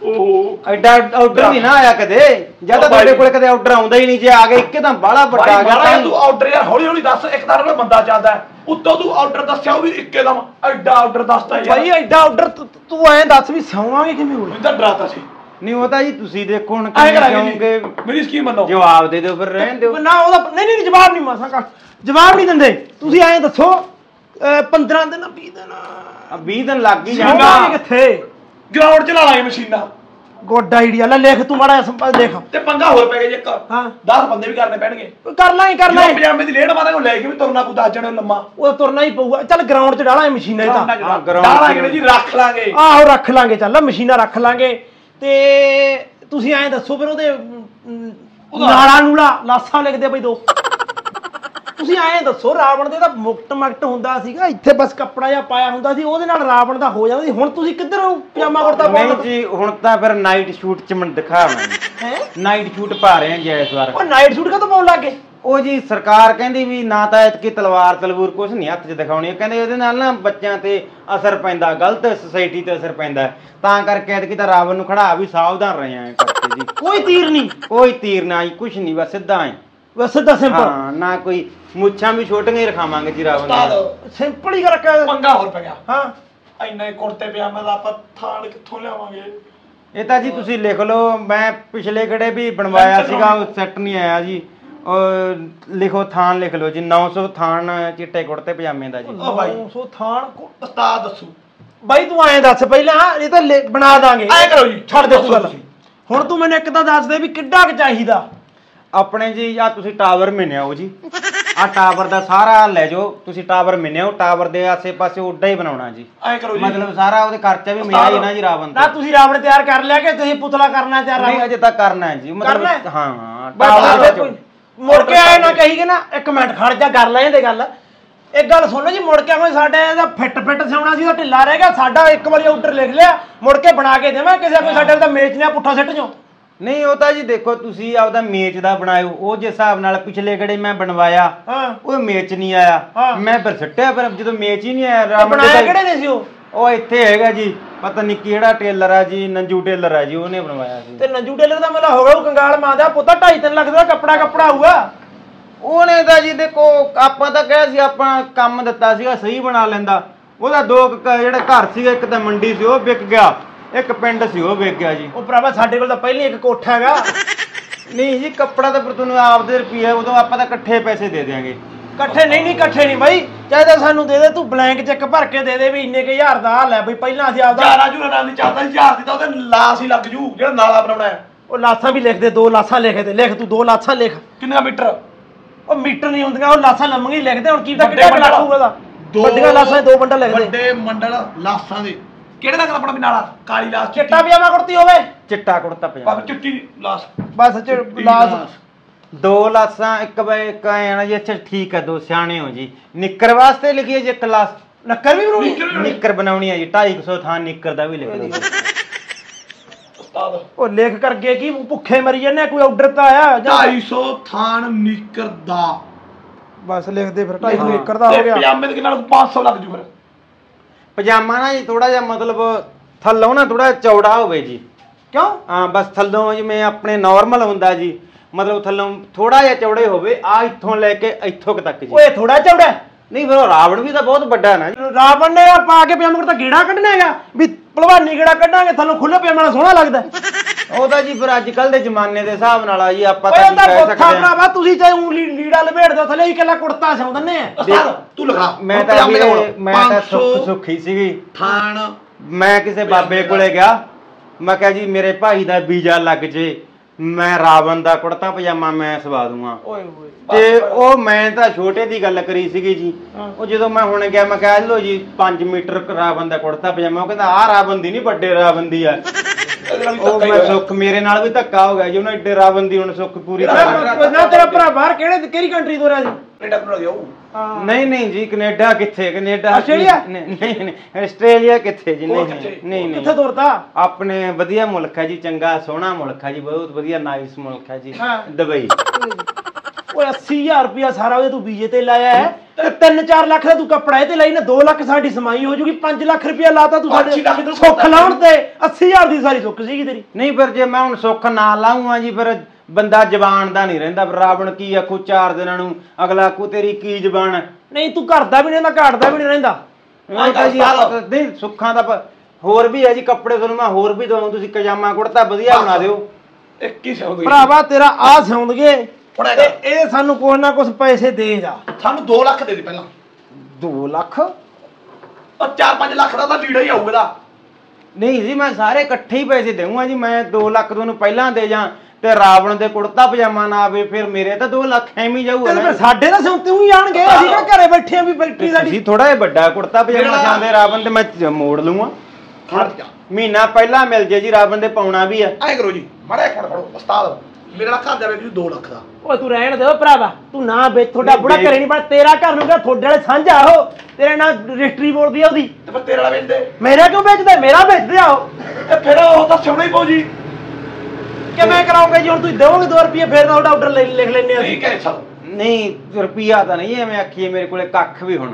ਓਹ। ਐਡਾ ਆਰਡਰ ਨਹੀਂ ਨਾ ਆਇਆ ਕਦੇ? ਜਾਂ ਤਾਂ ਤੁਹਾਡੇ ਕੋਲ ਕਦੇ ਆਰਡਰ ਆਉਂਦਾ ਹੀ ਨਹੀਂ ਜੇ ਆ ਗਿਆ ਇੱਕਦਮ ਬਾਹਲਾ ਵੱਡਾ ਆ ਗਿਆ ਤਾਂ ਆਰਡਰ ਯਾਰ ਹੌਲੀ ਹੌਲੀ ਦੱਸ ਇੱਕ ਤਾਂ ਨਾਲ ਬੰਦਾ ਹੈ। ਉੱਤੋਂ ਤੂੰ ਆਰਡਰ ਦੱਸਿਆ ਉਹ ਵੀ ਇੱਕੇ ਦਮ ਐਡਾ ਆਰਡਰ ਦੱਸਦਾ ਯਾਰ। ਭਾਈ ਐਡਾ ਆਰਡਰ ਤੂੰ ਐਂ ਦੱਸ ਵੀ ਸਿਉਵਾਂਗੇ ਕਿਵੇਂ ਹੋਣਾ ਮੈਨੂੰ ਤਾਂ ਡਰਾਤਾ ਸੀ। ਨਹੀਂ ਉਹ ਤਾਂ ਜੀ ਤੁਸੀਂ ਦੇਖੋ ਹੁਣ ਕਿਵੇਂ ਜੀ। ਮੇਰੀ ਸਕੀਮ ਮੰਨੋ। ਜਵਾਬ ਦੇ ਦਿਓ ਫਿਰ ਰਹਿਣ ਦਿਓ। ਨਾ ਉਹਦਾ ਨਹੀਂ ਨਹੀਂ ਜਵਾਬ ਨਹੀਂ ਮਾਸਾ ਕਰ ਜਵਾਬ ਨਹੀਂ ਦਿੰਦੇ। ਤੁਸੀਂ ਐਂ ਦੱਸੋ। 15 ਦਿਨ 20 ਦਿਨ ਆ। 20 ਦਿਨ ਲੱਗ ਹੀ ਸਿਉਵਾਂਗੇ ਜਾਣਾ ਕਿੱਥੇ? ਗਰਾਊਂਡ ਚ ਲਾ ਲਾਂਗੇ ਮਸ਼ੀਨਾਂ। Good idea. ਲੈ ਲਿਖ ਤੂੰ ਮਾੜਾ ਜਿਹਾ ਲਿਖ ਤੇ ਪੰਗਾ ਹੋਰ ਪੈ ਗਿਆ ਜੀ ਇੱਕ। ਹਾਂ। 10 ਬੰਦੇ ਵੀ ਕਰਨੇ ਪੈਣਗੇ। ਕਰ ਲਾਂਗੇ ਕਰ ਜਦੋਂ ਲਾਂਗੇ। ਪਜਾਮੇ ਦੀ ਲੇਡ ਮਾਰਾਂਗੇ ਉਹ ਲੈ ਕੇ ਵੀ ਤੁਰਨਾ ਕੋਈ 10 ਜਣੇ ਲੰਮਾ। ਉਹ ਤੁਰਨਾ ਹੀ ਪਊਗਾ। ਚੱਲ ਗਰਾਊਂਡ 'ਚ ਡਾਲਾਂਗੇ ਮਸ਼ੀਨਾਂ ਇਹ ਹਾਂ, ਤਾਂ ground ਡਾਲਾਂਗੇ ਚ। ਜੀ ਰੱਖ ਲਾਂਗੇ। ਆਹੋ ਰੱਖ ਲਾਂਗੇ ਚੱਲ। ਮਸ਼ੀਨਾਂ ਰੱਖ ਲਾਂਗੇ। ਤੇ ਤੁਸੀਂ ਐਂ ਦੱਸੋ ਫਿਰ ਉਹਦੇ ਅਮ, ਨਾਲਾ ਨੂਲਾ ਲਾਸਾਂ ਲਿਖਦੇ ਬਈ ਦੋ। ਤੁਸੀਂ ਐਂ ਦੱਸੋ ਰਾਵਣ ਦੇ ਤਾਂ ਮੁਕਟ ਮਕਟ ਹੁੰਦਾ ਸੀਗਾ ਇੱਥੇ ਬਸ ਕੱਪੜਾ ਜਿਹਾ ਪਾਇਆ ਹੁੰਦਾ ਸੀ ਉਹਦੇ ਨਾਲ ਰਾਵਣ ਦਾ ਹੋ ਜਾਂਦਾ ਸੀ। ਹੁਣ ਤੁਸੀਂ ਕਿੱਧਰ ਹੋ? ਪਜਾਮਾ ਕੁੜਤਾ ਨਹੀਂ ਪਾਉਂਦੇ ਜੀ ਹੁਣ ਤਾਂ ਫਿਰ ਨਾਈਟ ਸ਼ੂਟ ਚ ਮੈਂ ਦਿਖਾਵਾਂ ਹੈ? ਨਾਈਟ ਸ਼ੂਟ ਪਾ ਰਹੇ ਹਾਂ ਜੀ ਇਸ ਵਾਰ। ਉਹ ਨਾਈਟ ਸੂਟ ਕਦੋਂ ਪਾਉਣ ਲੱਗੇ ਉਹ ਜੀ ਸਰਕਾਰ ਕਹਿੰਦੀ ਵੀ ਨਾ ਤਾਂ ਇਤਕੀ ਤਲਵਾਰ ਤਲਵੂਰ ਕੁਝ ਨਹੀਂ ਹੱਥ 'ਚ ਦਿਖਾਉਣੀ। ਕਹਿੰਦੇ ਉਹਦੇ ਨਾਲ ਨਾ ਬੱਚਿਆਂ ਤੇ ਅਸਰ ਪੈਂਦਾ ਗਲਤ ਸੋਸਾਇਟੀ ਤੇ ਅਸਰ ਪੈਂਦਾ। ਤਾਂ ਕਰਕੇ ਇਤਕੀ ਤਾਂ ਰਾਵਣ ਨੂੰ ਖੜਾ ਵੀ ਸਾਵਧਾਨ ਰਹੇ ਆਂ ਕਰਕੇ ਜੀ। ਕੋਈ ਤੀਰ ਨਹੀਂ। ਕੋਈ ਤੀਰ ਨਾ ਹੀ ਕੁਝ ਨਹੀਂ ਬਸ ਸਿੱਧਾ ਆਏ। ਬਸ ਸਿੱਧਾ ਸਿੰਪਲ ਹਾਂ ਨਾ ਕੋਈ ਮੁੱਛਾਂ ਵੀ ਛੋਟੀਆਂ ਹੀ ਰਖਾਵਾਂਗੇ ਜੀ ਰਾਵਣ ਉਸਤਾਦ। ਸਿੰਪਲ ਹੀ ਕਰ ਰੱਖਿਆ। ਪੰਗਾ ਹੋਰ ਪੈ ਗਿਆ। ਹਾਂ। ਇੰਨੇ ਕੁੜਤੇ ਪਜਾਮੇ ਦਾ ਆਪਾਂ ਕਿੱਥੋਂ ਲਿਆਵਾਂਗੇ? ਇਹ ਤਾਂ ਜੀ ਤੁਸੀਂ ਲਿਖ ਲਓ ਮੈਂ ਪਿਛਲੇ ਕਿਹੜੇ ਵੀ ਬਣਵਾਇਆ ਸੀਗਾ ਉਹ ਸੈੱਟ ਨਹੀਂ ਆਇਆ ਜੀ। ਉਹ ਲਿਖੋ ਥਾਨ ਲਿਖ ਲਓ ਜੀ। 900 ਥਾਨ ਚਿੱਟੇ ਕੁੜਤੇ ਪਜਾਮੇ ਦਾ ਜੀ। ਉਹ ਬਾਈ। 900 ਥਾਣ ਕੋ- ਉਸਤਾਦ ਦੱਸੂ। ਬਾਈ ਤੂੰ ਐਂ ਦੱਸ ਪਹਿਲਾਂ ਇਹ ਤਾਂ ਲਿ- ਬਣਾ ਦਾਂਗੇ। ਐਂ ਕਰੋ ਜੀ ਛੱਡ ਦੇ ਤੂੰ ਦੱਸੋ ਗੱਲ। ਹੁਣ ਤੂੰ ਮੈਨੂੰ ਇੱਕ ਤਾਂ ਦੱਸ ਦੇ ਵੀ ਕਿੱਡਾ ਕੁ ਚਾਹੀਦਾ। ਆਪਣੇ ਜੀ ਆ ਤੁਸੀਂ ਟਾਵਰ ਮਿਨਿਆਓ ਜੀ। ਆ ਟਾਵਰ ਦਾ ਸਾਰਾ ਲੈ ਜਾਓ ਤੁਸੀਂ ਟਾਵਰ ਮਿਨਿਆਓ ਟਾਵਰ ਦੇ ਆਸੇ-ਪਾਸੇ ਉੱਡਾ ਹੀ ਬਣਾਉਣਾ ਜੀ। ਐਂ ਕਰੋ ਜੀ। ਮਤਲਬ ਸਾਰਾ ਉਹਦੇ ਖਰਚਾ ਵੀ ਮਿਲਿਆ ਹੀ ਨਾ ਜੀ ਰਾਵਣ ਨਾ ਤੇ ਤੁਸੀਂ ਰਾਵਣ ਤਿਆਰ ਕਰ ਲਿਆ ਕਿ ਤੁਸੀਂ ਪੁਤਲਾ ਕਰਨਾ ਤਿਆਰ ਨਹੀਂ ਅਜੇ ਤੱਕ ਕਰਨਾ ਹੈ ਜੀ। ਮਤਲਬ ਹੈ? ਹਾਂ ਟਾਵਰ ਦੇ ਮੁੜ ਕੇ ਆਏ ਨਾ ਕਹੀਗੇ ਨਾ ਇੱਕ ਮਿੰਟ ਖੜ ਜਾ ਕਰ ਲੈ ਇਹਦੇ ਗੱਲ। ਇੱਕ ਗੱਲ ਸੁਣੋ ਜੀ ਮੁੜ ਕੇ ਕੋਈ ਸਾਡੇ ਇਹਦਾ ਫਿੱਟ ਫਿੱਟ ਸਿਉਣਾ ਸੀ ਤਾਂ ਢਿੱਲਾ ਰਹਿ ਗਿਆ ਸਾਡਾ ਇੱਕ ਵਾਰੀ ਆਰਡਰ ਲਿਖ ਲਿਆ ਮੁੜ ਕੇ ਬਣਾ ਕੇ ਦੇਵਾਂ ਕਿਸੇ ਕੋਈ ਸਾਡੇ ਦਾ ਮੇਚ ਨੇ ਪੁੱਠਾ ਸਿੱਟ ਜੋ ਨਹੀਂ ਉਹ ਤਾਂ ਜੀ ਦੇਖੋ ਤੁਸੀਂ ਆਪਦਾ ਮੇਚ ਦਾ ਬਣਾਇਓ। ਉਹ ਜਿਸ ਹਿਸਾਬ ਨਾਲ ਪਿਛਲੇ ਕਿਹੜੇ ਮੈਂ ਬਣਵਾਇਆ ਹਾਂ। ਉਹ ਮੇਚ ਨਹੀਂ ਆਇਆ। ਮੈਂ ਫਿਰ ਸੱਟਿਆ ਪਰ ਜਦੋਂ ਮੇਚ ਹੀ ਨਹੀਂ ਆਇਆ ਦੇ ਬਣਾਇਆ ਕਿਹੜੇ ਨੇ ਸੀ ਉਹ? ਉਹ ਇੱਥੇ ਹੈਗਾ ਜੀ ਪਤਾ ਨਹੀਂ ਕਿਹੜਾ ਟੇਲਰ ਆ ਜੀ ਨੰਜੂ ਟੇਲਰ ਆ ਜੀ ਉਹਨੇ ਬਣਵਾਇਆ ਸੀ। ਤੇ ਨੰਜੂ ਟੇਲਰ ਦਾ ਮੇਲਾ ਹੋ ਗਿਆ ਉਹ ਕੰਗਾਲ ਮਾਂਦਾ ਪੁੱਤਾ 2.5 ਲੱਖ ਦਾ ਕੱਪੜਾ ਕੱਪੜਾ ਆਊਗਾ। ਉਹਨੇ ਤਾਂ ਜੀ ਦੇਖੋ ਆਪਾਂ ਤਾਂ ਕਿਹਾ ਸੀ ਆਪਾਂ ਕੰਮ ਦਿੱਤਾ ਸੀਗਾ ਸਹੀ ਬਣਾ ਲੈਂਦਾ। ਉਹਦਾ ਦੋ ਜਿਹੜੇ ਘਰ ਸੀਗਾ ਇੱਕ ਤਾਂ ਮੰਡੀ ਸੀ ਉਹ ਵਿਕ ਗਿਆ। ਇੱਕ ਪਿੰਡ ਸੀ ਉਹ ਵਿਕ ਗਿਆ ਜੀ। ਉਹ ਭਰਾਵਾ ਸਾਡੇ ਕੋਲ ਤਾਂ ਪਹਿਲਾਂ ਇੱਕ ਕੋਠਾ ਹੈਗਾ। ਨਹੀਂ ਜੀ ਕੱਪੜਾ ਤਾਂ ਫਿਰ ਤੁਹਾਨੂੰ ਆਪਦੇ ਰੁਪਏ ਉਦੋਂ ਆਪਾਂ ਤਾਂ ਇਕੱਠੇ ਪੈਸੇ ਦੇ ਦਿਆਂਗੇ। ਇਕੱਠੇ ਨਹੀਂ ਨਹੀਂ ਇਕੱਠੇ ਨਹੀਂ ਬਾਈ। ਚਾਹੇ ਤਾਂ ਸਾਨੂੰ ਦੇ ਦੇ ਤੂੰ ਬਲੈਂਕ ਚੈੱਕ ਭਰ ਕੇ ਦੇ ਦੇ ਵੀ ਇੰਨੇ ਕੇ ਹਜ਼ਾਰ ਦਾ ਲੈ ਬਈ ਪਹਿਲਾਂ ਅਸੀਂ ਆਪਦਾ ਜਾਰਾ ਜੂਰਾ ਨਾਲ ਨਹੀਂ ਚੱਲਦਾ ਯਾਰ ਦੀ ਤਾਂ ਉਹਦੇ ਲਾਸ ਹੀ ਲੱਗ ਜੂ ਜਿਹੜਾ ਨਾਲਾ ਬਣਾਉਣਾ ਹੈ ਉਹ ਲਾਸਾਂ ਵੀ ਲਿਖ ਦੇ ਦੋ ਲਾਸਾਂ ਲਿਖ ਦੇ ਲਿਖ ਤੂੰ ਦੋ ਲਾਸਾਂ ਲਿਖ। ਕਿੰਨਾ ਮੀਟਰ? ਉਹ ਮੀਟਰ ਨਹੀਂ ਹੁੰਦੀਆਂ ਉਹ ਲਾਸਾਂ ਲੰਮੀਆਂ ਹੀ ਲਿਖਦੇ ਹੁਣ ਕੀ ਤਾਂ ਕਿੱਡਾ। ਲੱਗੂਗਾ ਦਾ ਦੋ ਵੱਡੀਆਂ ਲਾਸਾਂ ਦੇ ਦੋ ਬੰਡਲ ਲਿਖ ਦੇ ਵੱਡੇ ਮੰਡਲ ਲਾਸਾਂ ਦੇ। ਕਿਹੜੇ ਰੰਗ ਦਾ ਆਪਣਾ ਨਾਲਾ ਕਾਲੀ ਲਾਸ ਚਿੱਟਾ। ਪਜਾਮਾ ਕੁੜਤੀ ਹੋਵੇ। ਚਿੱਟਾ ਕੁੜਤਾ ਪਜਾਮਾ। ਬਾਬਾ ਚਿੱਟੀ ਲਾਸ। ਬਸ ਚ ਲਾਸ। ਦੋ ਲਾਸਾਂ ਇੱਕ ਬਈ ਇੱਕ ਐ ਨਾ ਜੀ ਅੱਛਾ ਠੀਕ ਹੈ ਦੋ ਸਿਆਣੇ ਹੋ ਜੀ। ਨਿੱਕਰ ਵਾਸਤੇ ਲਿਖੀਏ ਜੀ ਇੱਕ ਲਾਸ। ਨੱਕਰ ਵੀ ਬਣਾਉਣੀ? ਨਿੱਕਰ ਬਣਾਉਣੀ। ਹੈ ਜੀ 250 ਥਾਂ ਨਿੱਕਰ ਦਾ ਵੀ ਲਿਖ ਦਿਓ ਉਸਤਾਦ। ਉਹ ਲੇਖ ਕਰ ਗਏ ਕੀ ਭੁੱਖੇ ਮਰੀ ਜਾਂਦੇ ਕੋਈ ਆਰਡਰ ਤਾਂ ਆਇਆ ਜਾਂ 250 ਥਾਨ ਨਿਕਰ ਦਾ। ਬਸ ਲਿਖ ਦੇ ਫਿਰ 250 ਹਾਂ। ਏਕੜ ਦਾ ਹੋ ਤੇ ਗਿਆ। ਪਜਾਮੇ ਦੇ ਨਾਲ 500 ਲੱਗ ਜੂ ਫਿਰ। ਪਜਾਮਾ ਨਾ ਜੀ ਥੋੜਾ ਜਿਹਾ ਮਤਲਬ ਥੱਲੋਂ ਨਾ ਥੋੜਾ ਚੌੜਾ ਹੋਵੇ ਜੀ। ਕਿਉਂ? ਹਾਂ ਬਸ ਥੱਲੋਂ ਜਿਵੇਂ ਆਪਣੇ ਨਾਰਮਲ ਹੁੰਦਾ ਜੀ ਮਤਲਬ ਥੱਲੋਂ ਥੋੜਾ ਜਿਹਾ ਚੌੜੇ ਹੋਵੇ ਆ ਇੱਥੋਂ ਲੈ ਕੇ ਇੱਥੋਂ ਤੱਕ ਜੀ। ਓਏ ਥੋੜਾ ਚੌੜਾ। ਨਹੀਂ ਫਿਰ ਉਹ ਰਾਵਣ ਵੀ ਤਾਂ ਬਹੁਤ ਵੱਡਾ ਨਾ ਜੀ। ਰਾਵਣ ਨੇ ਆ ਪਾ ਕੇ ਪਜਾਮਾ ਕੁੜਤਾ ਗੇੜਾ ਕੱਢਣਾ ਹੈਗਾ ਵੀ ਭਲਵਾਨੀ ਗੇੜਾ ਕੱਢਾਂਗੇ ਥੱਲੋਂ ਖੁੱਲੇ ਪਜਾਮਾ ਨਾਲ ਸੋਹਣਾ ਲੱਗਦਾ ਉਹ ਤਾਂ ਜੀ ਫਿਰ ਅੱਜ ਕੱਲ ਦੇ ਜ਼ਮਾਨੇ ਦੇ ਹਿਸਾਬ ਨਾਲ ਆ ਜੀ ਆਪਾਂ ਓਏ ਤਾਂ ਉਹਦਾ ਕੀ ਕਹਿ ਕੋਠਾ ਸਕਦੇ ਹਾਂ। ਭਰਾਵਾ ਤੁਸੀਂ ਚਾਹੇ ਉਂਗਲੀ ਲੀੜਾ ਲਪੇੜ ਦਿਓ ਥੱਲੇ ਹੀ ਇਕੱਲਾ ਕੁੜਤਾ ਸਿਉਂ ਦਿੰਨੇ ਆ ਉਸਤਾਦ ਤੂੰ ਲਿਖਾ ਮੈਂ ਤਾਂ ਦਾ ਵੀਰੇ ਮੈਂ ਤਾਂ 500 ਸੁੱਖ ਸੁੱਖੀ ਸੀਗੀ। ਥਾਨ ਮੈਂ ਕਿਸੇ ਬਾਬੇ ਕੋਲੇ ਗਿਆ। ਮੈਂ ਕਿਹਾ ਜੀ ਮੇਰੇ ਭਾਈ ਦਾ ਵੀਜ਼ਾ ਲੱਗ ਜੇ। ਮੈਂ ਰਾਵਣ ਦਾ ਕੁੜਤਾ ਪਜਾਮਾ ਮੈਂ ਸਵਾ ਦੂੰਗਾ। ਓਏ ਤੇ ਉਹ ਮੈਂ ਤਾਂ ਛੋਟੇ ਦੀ ਗੱਲ ਕਰੀ ਸੀਗੀ ਜੀ। ਉਹ ਜਦੋਂ ਮੈਂ ਹੁਣ ਗਿਆ ਮੈਂ ਕਿਹਾ ਲੋ ਜੀ 5 ਮੀਟਰ ਰਾਵਣ ਦਾ ਕੁੜਤਾ ਪਜਾਮਾ। ਉਹ ਕਹਿੰਦਾ ਆਹ ਰਾਵਣ ਦੀ ਨਹੀਂ ਵੱਡੇ ਰਾਵਣ ਦੀ ਆ। ਉਹ ਮੈਂ। ਸੁੱਖ ਮੇਰੇ ਨਾਲ ਵੀ ਧੱਕਾ ਹੋ ਗਿਆ ਜੀ। ਉਹਨਾਂ ਏਡੇ ਰਾਵਣ ਦੀ ਹੁਣ ਸੁੱਖ ਪੂਰੀ ਤੇਰਾ ਭਰਾ ਬਾਹਰ ਕਿਹੜੇ ਕਿਹੜੀ ਕੰਟਰੀ ਤੋਂ ਰਿਹਾ ਸੀ? ਕੈਨੇਡਾ ਤੋਂ ਗਿਆ ਉਹ? ਨਹੀਂ ਨਹੀਂ ਜੀ ਕੈਨੇਡਾ ਕਿੱਥੇ? Canada Australia? ਨਹੀਂ ਨਹੀਂ ਆਸਟ੍ਰੇਲੀਆ ਕਿੱਥੇ ਜੀ? ਉਹ ਨਹੀਂ? ਨਹੀਂ ਨਹੀਂ ਕਿੱਥੇ ਤੁਰਦਾ? ਆਪਣੇ ਵਧੀਆ ਮੁਲਕ ਹੈ ਜੀ ਚੰਗਾ ਸੋਹਣਾ ਮੁਲਕ ਹੈ ਜੀ ਬਹੁਤ ਵਧੀਆ ਨਾਈਸ ਮੁਲਕ ਹੈ ਜੀ ਹਾਂ। ਦੁਬਈ। ਓਏ 80000 ਰੁਪਿਆ ਸਾਰਾ ਉਹਦੇ ਤੂੰ ਵੀਜ਼ੇ ਤੇ ਲਾਇਆ ਹੈ। ਤੇ 3-4 ਲੱਖ ਦਾ ਤੂੰ ਕੱਪੜਾ ਇਹ ਤੇ ਲਈ ਨਾ 2 ਲੱਖ ਸਾਡੀ ਸਮਾਈ ਹੋ ਜੂਗੀ 5 ਲੱਖ ਰੁਪਿਆ ਲਾਤਾ ਤੂੰ ਸਾਡੇ ਸੁੱਖ ਲਾਉਣ ਤੇ। 80000 ਦੀ ਸਾਰੀ ਸੁੱਖ ਸੀਗੀ ਤੇਰੀ। ਨਹੀਂ ਫਿਰ ਜੇ ਮੈਂ ਹੁਣ ਸੁੱਖ ਨਾ ਲਾਉਂਗਾ ਜੀ ਫਿਰ ਬੰਦਾ ਜ਼ਬਾਨ ਦਾ ਨਹੀਂ ਰਹਿੰਦਾ ਰਾਵਣ ਕੀ ਆਖੂ ਚਾਰ ਦਿਨਾਂ ਨੂੰ ਅਗਲਾ ਆਖੂ ਤੇਰੀ ਕੀ ਜ਼ਬਾਨ ਨਹੀਂ ਤੂੰ ਘਰ ਦਾ ਵੀ ਨਹੀਂ ਰਹਿੰਦਾ ਘਾਟ ਦਾ ਵੀ ਨਹੀਂ ਰਹਿੰਦਾ। ਨਹੀਂ ਸੁੱਖਾਂ ਦਾ ਹੋਰ ਵੀ ਹੈ ਜੀ ਕੱਪੜੇ ਤੁਹਾਨੂੰ ਮੈਂ ਹੋਰ ਵੀ ਦਵਾਂ ਤੁਸੀਂ ਪਜਾਮਾ ਕੁੜਤਾ ਵਧੀਆ ਬਣਾ ਦਿਓ। ਇੱਕ ਹੀ ਭਰਾਵਾ ਤੇਰਾ ਆ ਫੜਿਆ ਤੇ। ਇਹ ਸਾਨੂੰ ਕੁਛ ਨਾ ਕੁਛ ਪੈਸੇ ਦੇ ਜਾ। ਸਾਨੂੰ 2 ਲੱਖ ਦੇ ਦੇ ਪਹਿਲਾਂ। 2 ਲੱਖ? ਉਹ 4-5 ਲੱਖ ਦਾ ਤਾਂ ਲੀੜਾ ਹੀ ਆਊਗਾ ਨਹੀਂ ਜੀ ਮੈਂ ਸਾਰੇ ਇਕੱਠੇ ਹੀ ਪੈਸੇ ਦੇਵਾਂਗਾ ਜੀ ਮੈਂ 2 ਲੱਖ ਤੁਹਾਨੂੰ ਪਹਿਲਾਂ ਦੇ ਜਾਂ। ਤੇ ਰਾਵਣ ਦੇ ਕੁੜਤਾ ਪਜਾਮਾ ਨਾ ਆਵੇ ਫਿਰ ਮੇਰੇ ਤਾਂ 2 ਲੱਖ ਐਵੇਂ ਹੀ ਜਾਊਗਾ ਤੇ ਸਾਡੇ ਤਾਂ ਸਿਉਂਤੇ ਹੀ ਜਾਣਗੇ ਅਸੀਂ ਕਿਹੜਾ ਘਰੇ ਬੈਠੇ ਆ ਵੀ ਫੈਕਟਰੀ ਸਾਡੀ ਤੁਸੀਂ ਥੋੜਾ ਜਿਹਾ ਵੱਡਾ ਕੁੜਤਾ ਪਜਾਮਾ ਚਾਹੁੰਦੇ ਰਾਵਣ ਤੇ ਮੈਂ ਮੋੜ ਲੂੰਗਾ ਖੜ ਮਹੀਨਾ ਪਹਿਲਾਂ ਮਿਲ ਜੇ ਜੀ ਰਾਵਣ ਦੇ ਪਾਉਣਾ ਵੀ ਹੈ ਐਂ ਕਰੋ ਜੀ ਮਾੜਾ ਮਿੰਟ ਖੜੋ ਉਸਤਾਦ। ਮੇਰੇ ਨਾਲ ਘਰ ਜਾਵੇ ਜੀ 2 ਲੱਖ ਦਾ। ਓਏ ਤੂੰ ਰਹਿਣ ਦੇ ਓ ਭਰਾਵਾ ਤੂੰ ਨਾ ਵੇਚ ਤੁਹਾਡਾ ਬੁੜਾ। ਘਰੇ ਨਹੀਂ ਬਣ ਤੇਰਾ ਘਰ ਨੂੰ ਕਿਹਾ ਤੁਹਾਡੇ ਵਾਲੇ ਸਾਂਝਾ ਉਹ। ਤੇਰੇ ਨਾਲ ਰਜਿਸਟਰੀ ਬੋਲਦੀ ਆ ਉਹਦੀ। ਤੇ ਫਿਰ ਤੇਰੇ ਵਾਲਾ ਵੇਚਦੇ। ਮੇਰਾ ਕਿਉਂ ਵੇਚਦਾ? ਮੇਰਾ ਵੇਚਦੇ ਆ ਉਹ। ਤੇ ਫਿਰ ਉਹ ਤਾਂ ਸਿਉਣਾ ਹੀ ਪਊ ਜੀ। ਕਿਵੇਂ ਕਰਾਉਂਗੇ ਜੀ? ਹੁਣ ਤੁਸੀਂ ਦੇਵੋਗੇ 2 ਰੁਪਏ ਫੇਰ ਤੁਹਾਡਾ ਆਰਡਰ ਲਿਖ ਲੈਣੇ ਨਹੀਂ ਅਸੀਂ। ਕੈਂਸਲ ਨਹੀਂ ਰੁਪਈਆ ਤਾਂ ਨਹੀਂ ਐਵੇਂ ਆਖੀਏ ਮੇਰੇ ਕੋਲੇ ਕੱਖ ਵੀ ਹੁਣ।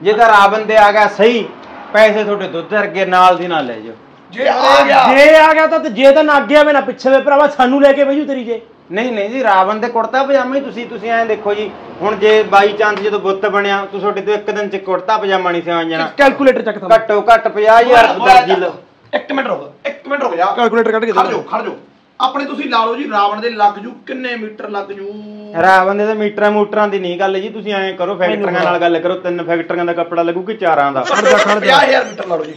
ਜੇ ਤਾਂ ਰਾਵਣ ਦੇ ਆ ਗਿਆ ਸਹੀ ਪੈਸੇ ਤੁਹਾਡੇ ਦੁੱਧ ਵਰਗੇ ਨਾਲ ਦੀ ਨਾਲ ਲੈ ਜਾਓ। ਜੇ ਆ ਗਿਆ ਜੇ ਆ ਗਿਆ ਤਾਂ ਤੇ ਜੇ ਤਾਂ ਨਾ ਅੱਗੇ ਆਵੇ ਨਾ ਪਿੱਛੇ ਵੇ ਭਰਾਵਾ ਸਾਨੂੰ ਲੈ ਕੇ ਭੇਜੂ ਤੇਰੀ ਜੇ। ਨਹੀਂ ਨਹੀਂ ਜੀ ਰਾਵਣ ਦੇ ਕੁੜਤਾ ਪਜਾਮਾ ਹੀ ਤੁਸੀਂ ਤੁਸੀਂ ਐਂ ਦੇਖੋ ਜੀ ਹੁਣ ਜੇ ਬਾਈ ਚਾਂਸ ਜਦੋਂ ਬੁੱਤ ਬਣਿਆ ਤੂੰ ਤੁਹਾਡੇ ਤੋਂ ਇੱਕ ਦਿਨ ਚ ਕੁੜਤਾ ਪਜਾਮਾ ਨਹੀਂ ਸਿਆਣ ਜਾਣਾ। ਕੈਲਕੂਲੇਟਰ ਚੱਕ ਤਾ ਘੱਟੋ ਘੱਟ 50000 ਦਰਜੀ ਲਓ। ਇੱਕ ਮਿੰਟ ਰੁਕ ਇੱਕ ਮਿੰਟ ਰੁਕ ਜਾ। ਕੈਲਕੂਲੇਟਰ ਕੱਢ ਕੇ ਖੜ ਜਾਓ ਖੜ ਜਾਓ। ਆਪਣੇ ਤੁਸੀਂ ਲਾ ਲਓ ਜੀ ਰਾਵਣ ਦੇ ਲੱਗ ਜੂ ਕਿੰਨੇ ਮੀਟਰ ਲੱਗ ਜੂ? ਰਾਵਣ ਦੇ ਤਾਂ ਮੀਟਰਾਂ ਮੂਟਰਾਂ ਦੀ ਨਹੀਂ ਗੱਲ ਜੀ ਤੁਸੀਂ ਐਂ ਕਰੋ ਫੈਕਟਰੀਆਂ ਨਾਲ ਗੱਲ ਕਰੋ ਤਿੰਨ ਫੈਕਟਰੀਆਂ ਦਾ ਕੱਪੜਾ ਲੱਗੂ ਕਿ ਚਾਰਾਂ ਦਾ? ਖੜ ਜਾ ਖੜ ਜਾ। 50000 ਮੀਟਰ ਲਾ ਲਓ ਜੀ।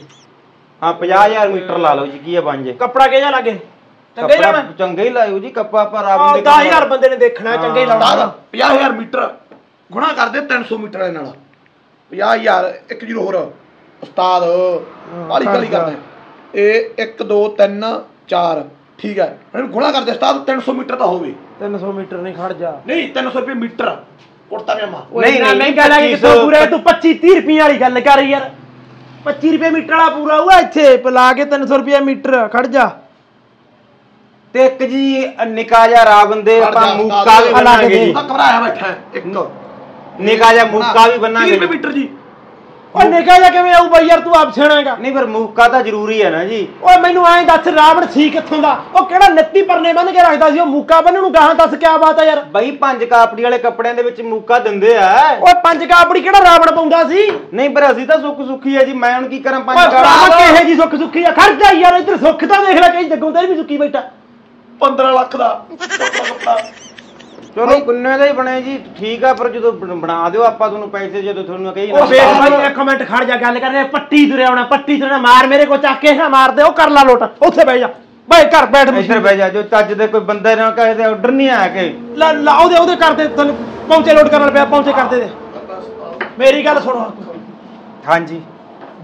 ਹਾਂ 50000 ਮੀਟਰ ਲਾ ਲਓ ਜੀ ਕੀ ਆ ਬਣ ਜੇ ਕੱਪੜਾ ਕਿਹੜਾ ਲੱਗੇ ਚੰਗੇ ਕੱਪੜਾ ਲਾਣਾ ਚੰਗਾ ਹੀ ਲਾਇਓ ਜੀ ਕੱਪਾ ਪਰ ਰਾਵਣ ਦੇ 10000 ਬੰਦੇ ਨੇ ਦੇਖਣਾ ਚੰਗੇ ਹੀ ਲਾਉਣਾ। ਉਸਤਾਦ 50000 ਮੀਟਰ। ਗੁਣਾ ਕਰਦੇ 300 ਮੀਟਰ ਵਾਲੇ ਨਾਲ। 50000 ਇੱਕ ਜ਼ੀਰੋ ਹੋਰ। ਉਸਤਾਦ ਆਲੀ ਕਲੀ ਕਰਦੇ। ਇਹ 1 2 3 4 ਠੀਕ ਹੈ। ਇਹਨੂੰ ਗੁਣਾ ਕਰਦੇ ਉਸਤਾਦ 300 ਮੀਟਰ ਤਾਂ ਹੋਵੇ। 300 ਮੀਟਰ ਨਹੀਂ ਖੜ ਜਾ। ਨਹੀਂ 300 ਰੁਪਏ ਮੀਟਰ। ਕੁੜਤਾ ਪਜਾਮਾ। ਨਹੀਂ, ਨਹੀਂ, ਮਹਿੰਗਾ ਲੱਗੇ ਕਿਥੋਂ 2500 ਪੂਰਾ ਤੂੰ 25 30 ਰੁਪਏ ਵਾਲੀ ਗੱਲ ਕਰ ਯਾਰ। 25 ਰੁਪਏ ਮੀਟਰ ਵਾਲਾ ਪੂਰਾ ਹੋਊਗਾ ਇੱਥੇ ਲਾ ਕੇ 300 ਰੁਪਏ ਮੀਟਰ ਖੜ ਜਾ। ਤੇ ਇੱਕ ਜੀ ਨਿਕਾ ਜਿਹਾ ਰਾਵਣ ਦੇ ਖੜ ਆਪਾਂ ਜਾ, ਮੂਕਾ। ਵੀ ਬਣਾਂਗੇ। ਜੀ। ਤਾਂ ਘਬਰਾਇਆ ਬੈਠਾ ਇੱਕ। ਨਿਕਾ ਜਿਹਾ ਮੂਕਾ ਵੀ 30 ਬਣਾਂਗੇ ਰੁਪਏ ਮੀਟਰ ਜੀ। ਓ ਨਿਕਾ ਜਾ ਕਿਵੇਂ ਆਊ ਬਾਈ ਯਾਰ ਤੂੰ ਆਪ ਸਿਆਣਾਗਾ ਨਹੀਂ ਪਰ ਮੂਕਾ ਤਾਂ ਜ਼ਰੂਰੀ ਹੈ ਨਾ ਜੀ। ਓਏ ਮੈਨੂੰ ਐਂ ਦੱਸ ਰਾਵਣ ਸੀ ਕਿੱਥੋਂ ਦਾ? ਉਹ ਕਿਹੜਾ ਨੱਤੀ ਪਰਨੇ ਬੰਨ ਕੇ ਰੱਖਦਾ ਸੀ? ਉਹ ਮੂਕਾ ਬੰਨਣ ਨੂੰ ਗਾਹਾਂ ਦੱਸ ਕਿਆ ਬਾਤ ਆ ਯਾਰ। ਬਈ ਪੰਜ ਕਾਪੜੀ ਵਾਲੇ ਕੱਪੜਿਆਂ ਦੇ ਵਿੱਚ ਮੂਕਾ ਦਿੰਦੇ ਆ। ਓਏ ਪੰਜ ਕਾਪੜੀ ਕਿਹੜਾ ਰਾਵਣ ਪਾਉਂਦਾ ਸੀ? ਨਹੀਂ ਪਰ ਅਸੀਂ ਤਾਂ ਸੁੱਖ ਸੁੱਖੀ ਆ ਜੀ। ਮੈਂ ਹੁਣ ਕੀ ਕਰਾਂ ਓਏ ਪੰਜ ਕਾਪੜੀ ਕਿਹੇ ਜੀ ਸੁੱਖ ਸੁੱਖੀ ਆ? ਖੜ ਜਾ ਯਾਰ ਇੱਧਰ ਸੁੱਖ ਤਾਂ ਦੇਖ ਲੈ ਕਈ ਜੱਗੋਂ ਤੇਰੀ ਵੀ ਸੁੱਕੀ ਬੈਠਾ। 15 ਲੱਖ ਦਾ। ਚਲੋ। ਕਿੰਨੇ ਦਾ ਹੀ ਬਣੇ ਜੀ ਠੀਕ ਆ ਪਰ ਜਦੋਂ ਬਣ- ਬਣਾ ਦਿਓ ਆਪਾਂ ਤੁਹਾਨੂੰ ਪੈਸੇ ਜਦੋਂ ਤੁਹਾਨੂੰ ਕਹੀ ਉਹ ਵੇਖ ਭਾਈ ਇੱਕ ਮਿੰਟ ਖੜ ਜਾ ਗੱਲ ਕਰ ਰਿਹਾ ਪੱਟੀ ਤੁਰਿਆ ਹੋਣਾ ਪੱਟੀ ਤੁਰਿਆ ਮਾਰ ਮੇਰੇ ਕੋ ਚੱਕ ਕੇ ਨਾ ਮਾਰ ਦੇ ਉਹ ਕਰ ਲਾ ਲੋਟ ਉੱਥੇ ਬਹਿ ਜਾ। ਬਈ ਘਰ ਬੈਠ ਇੱਧਰ ਬਹਿ ਜਾ ਜੋ ਚੱਜ ਦੇ ਕੋਈ ਬੰਦੇ ਨਾ ਕਹੇ ਤੇ ਆਰਡਰ ਨਹੀਂ ਆਇਆ ਕਿ। ਲਾ ਲਾ ਉਹਦੇ ਉਹਦੇ ਕਰਦੇ ਤੈਨੂੰ ਪਹੁੰਚੇ ਲੋਡ ਕਰਨ ਪਿਆ ਪਹੁੰਚੇ ਕਰਦੇ ਦੇ। ਮੇਰੀ ਗੱਲ ਸੁਣੋ। ਹਾਂਜੀ।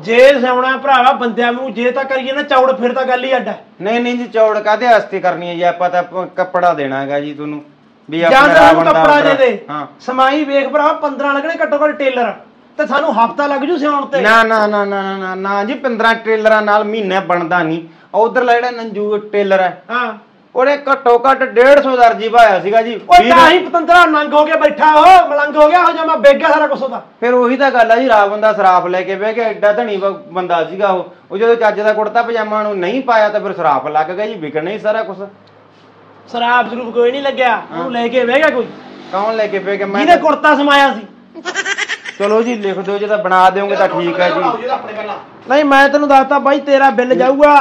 ਜੇ ਸਿਆਉਣਾ ਭਰਾਵਾ ਬੰਦਿਆਂ ਨੂੰ ਜੇ ਤਾਂ ਕਰੀਏ ਨਾ ਚੌੜ ਫਿਰ ਤਾਂ ਗੱਲ ਹੀ ਅੱਡ ਹੈ। ਨਹੀਂ ਨਹੀਂ ਜੀ ਚੌੜ ਕਾਦੇ ਵਾਸਤੇ ਕਰਨੀ ਹੈ ਜੀ? ਆਪਾਂ ਤਾਂ ਪ- ਕੱਪੜਾ ਦੇਣਾ ਹੈਗਾ ਜੀ ਤੁਹਾਨੂੰ। ਵੀ ਜਾਂ ਆਪਣੇ ਤਾਂ ਉਹਨੂੰ ਰਾਵਣ ਦਾ ਕੱਪੜਾ ਦੇ order- ਦੇ। ਹਾਂ। ਸਮਾਈ ਵੇਖ ਭਰਾਵਾ 15 ਲੱਗਣੇ ਘੱਟੋ ਘੱਟ ਟੇਲਰ। ਤੇ ਸਾਨੂੰ ਹਫਤਾ ਲੱਗ ਜੂ ਸਿਆਉਣ ਤੇ। ਨਾ ਨਾ ਨਾ ਨਾ ਨਾ- ਨਾ ਨਾ ਜੀ 15 ਟ੍ਰੇਲਰਾਂ ਨਾਲ ਮਹੀਨਾ ਬਣਦਾ ਨਹੀਂ। ਉਧਰ ਜਿਹੜਾ ਨੰਜੂ ਟੇਲਰ ਹੈ। ਹਾਂ। ਉਹਨੇ ਘੱਟੋ ਘੱਟ 150 ਦਾ ਅਰਜੀ ਪਾਇਆ ਸੀਗਾ ਜੀ। ਉਹ ਵੀਹ- ਤਾਂ ਹੀ ਪਤੰਦਰਾ ਨੰਗ ਹੋ ਕੇ ਬੈਠਾ ਉਹ ਮਲੰਗ ਹੋ ਗਿਆ ਹੋ ਜਾ ਮੈਂ ਵੇਖ ਸਾਰਾ ਕੁਛ ਉਹਦਾ। ਫਿਰ ਉਹੀ ਤਾਂ ਗੱਲ ਆ ਜੀ ਰਾਵਣ ਦਾ ਸਰਾਫ ਲੈ ਕੇ ਬਹਿ ਗਿਆ ਐਡਾ ਧਣੀ ਬ- ਬੰਦਾ ਸੀਗਾ ਉਹ। ਉਹ ਜਦੋਂ ਚੱਜ ਦਾ ਕੁੜਤਾ ਪਜਾਮਾ ਨੂੰ ਨਹੀਂ ਪਾਇਆ ਤਾਂ ਫਿਰ ਸਰਾਫ ਲੱਗ ਗਿਆ ਜੀ ਵਿਕਣਾ ਹੀ ਸਾਰਾ ਕੁਝ ਸ਼ਰਾਬ ਸਰੂਪ ਕੋਈ ਨਹੀਂ ਲੱਗਿਆ। ਉਹਨੂੰ ਲੈ ਕੇ ਬਹਿ ਗਿਆ ਕੋਈ। ਕੌਣ ਲੈ ਕੇ ਬਹਿ ਗਿਆ? ਮੈਂ ਜਿਹਨੇ ਕੁੜਤਾ ਸਮਾਇਆ ਸੀ। ਚਲੋ ਜੀ ਲਿਖ ਦਿਓ ਜੇ ਤਾਂ ਬਣਾ ਦਿਓਗੇ ਤਾਂ ਠੀਕ ਹੈ ਜੀ। ਨਹੀਂ ਮੈਂ ਤੈਨੂੰ ਦੱਸਤਾ ਬਾਈ ਤੇਰਾ ਬਿੱਲ ਜਾਊਗਾ।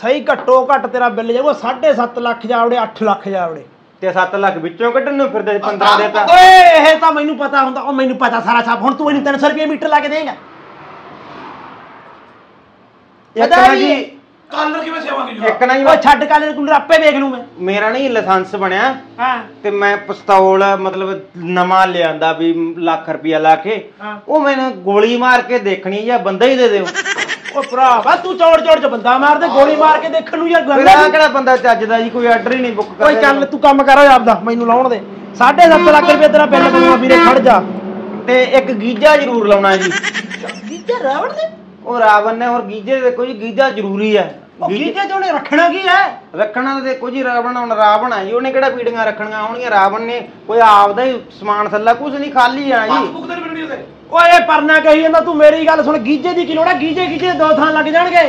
ਸਹੀ ਘੱਟੋ ਘੱਟ ਤੇਰਾ ਬਿੱਲ ਜਾਊਗਾ 7.5 ਲੱਖ ਜਾਵੜੇ 8 ਲੱਖ ਜਾਵੜੇ ਤੇ 7 ਲੱਖ ਵਿੱਚੋਂ ਕੱਢਣ ਨੂੰ ਫਿਰਦੇ 15 ਦੇ ਤਾਂ। ਓਏ ਇਹ ਤਾਂ ਮੈਨੂੰ ਪਤਾ ਹੁੰਦਾ। ਉਹ ਮੈਨੂੰ ਪਤਾ ਸਾਰਾ ਸਾਬ ਹੁਣ ਤੂੰ ਇਹਨੂੰ 300 ਰੁਪਏ ਮੀਟਰ ਲਾ ਕੇ ਦੇਂਗਾ। ਇੱਕ ਨਾ ਜੀ ਕਾਲਰ ਕਿਵੇਂ ਸੇਵਾਂਗੇ ਜੀ ਇੱਕ ਨਾ ਜੀ ਉਹ ਛੱਡ ਕਾਲੇ ਕੂਲਰ ਆਪੇ ਵੇਖ ਲੂ ਮੈਂ। ਮੇਰਾ ਨਹੀਂ ਲਾਇਸੈਂਸ ਬਣਿਆ। ਹਾਂ। ਤੇ ਮੈਂ ਪਿਸਤੌਲ ਮਤਲਬ ਨਵਾਂ ਲਿਆਂਦਾ ਵੀ ਲੱਖ ਰੁਪਇਆ ਲਾ ਕੇ। ਹਾਂ। ਉਹ ਮੈਨੂੰ ਗੋਲੀ ਮਾਰ ਕੇ ਦੇਖਣੀ ਜਾਂ ਬੰਦਾ ਹੀ ਦੇ ਦਿਓ। ਉਹ ਭਰਾਵਾ ਤੂੰ ਚੌੜ ਚੌੜ ਚ ਬੰਦਾ ਮਾਰ ਦੇ ਗੋਲੀ ਮਾਰ ਕੇ ਦੇਖਣ ਨੂੰ ਯਾਰ ਗੱਲ ਮੇਰਾ ਹੈ ਕਿਹੜਾ ਬੰਦਾ ਚੱਜਦਾ ਜੀ ਕੋਈ ਆਰਡਰ ਹੀ ਨਹੀਂ ਬੁੱਕ ਓਏ ਚੱਲ ਤੂੰ ਕੰਮ ਕਰ ਓਏ ਆਪਦਾ ਮੈਨੂੰ ਲਾਉਣ ਦੇ। 7.5 ਲੱਖ ਰੁਪਏ ਤੇਰਾ ਬਿੱਲ ਬਣੂਗਾ ਵੀਰੇ ਖੜ ਜਾ। ਤੇ ਇੱਕ ਗੀਜਾ ਜ਼ਰੂਰ ਲਾਉਣਾ ਜੀ। ਗੀਜੇ ਰਾਵਣ ਦੇ? ਉਹ ਰਾਵਣ ਨੇ ਹੋਰ ਗੀਜੇ ਦੇਖੋ ਜੀ ਗੀਜਾ ਜ਼ਰੂਰੀ ਹੈ। ਉਹ ਗੀਜੇ- ਚ ਉਹਨੇ ਰੱਖਣਾ ਕੀ ਹੈ? ਰੱਖਣਾ ਤਾਂ ਦੇਖੋ ਜੀ ਰਾਵਣ ਹੁਣ ਰਾਵਣ ਆ ਜੀ ਉਹਨੇ ਕਿਹੜਾ ਪੀੜੀਆਂ ਰੱਖਣੀਆਂ ਹੋਣਗੀਆਂ? ਰਾਵਣ ਨੇ ਕੋਈ ਆਪਦਾ ਹੀ ਸਮਾਨ ਥੱਲਾ ਕੁਝ ਨਹੀਂ ਖਾਲੀ ਆ ਜੀ। ਪਾਸਬੁੱਕ ਤੇ ਨਹੀਂ ਮਿਲਣੀ ਉਹਦੇ। ਓਏ ਪਰਨਾ ਕਹੀ ਜਾਂਦਾ ਤੂੰ ਮੇਰੀ ਗੱਲ ਸੁਣ ਗੀਜੇ ਦੀ ਕੀ ਲੋੜ ਹੈ? ਗੀਜੇ ਗੀਜੇ ਦੋ ਥਾਂ ਲੱਗ ਜਾਣਗੇ।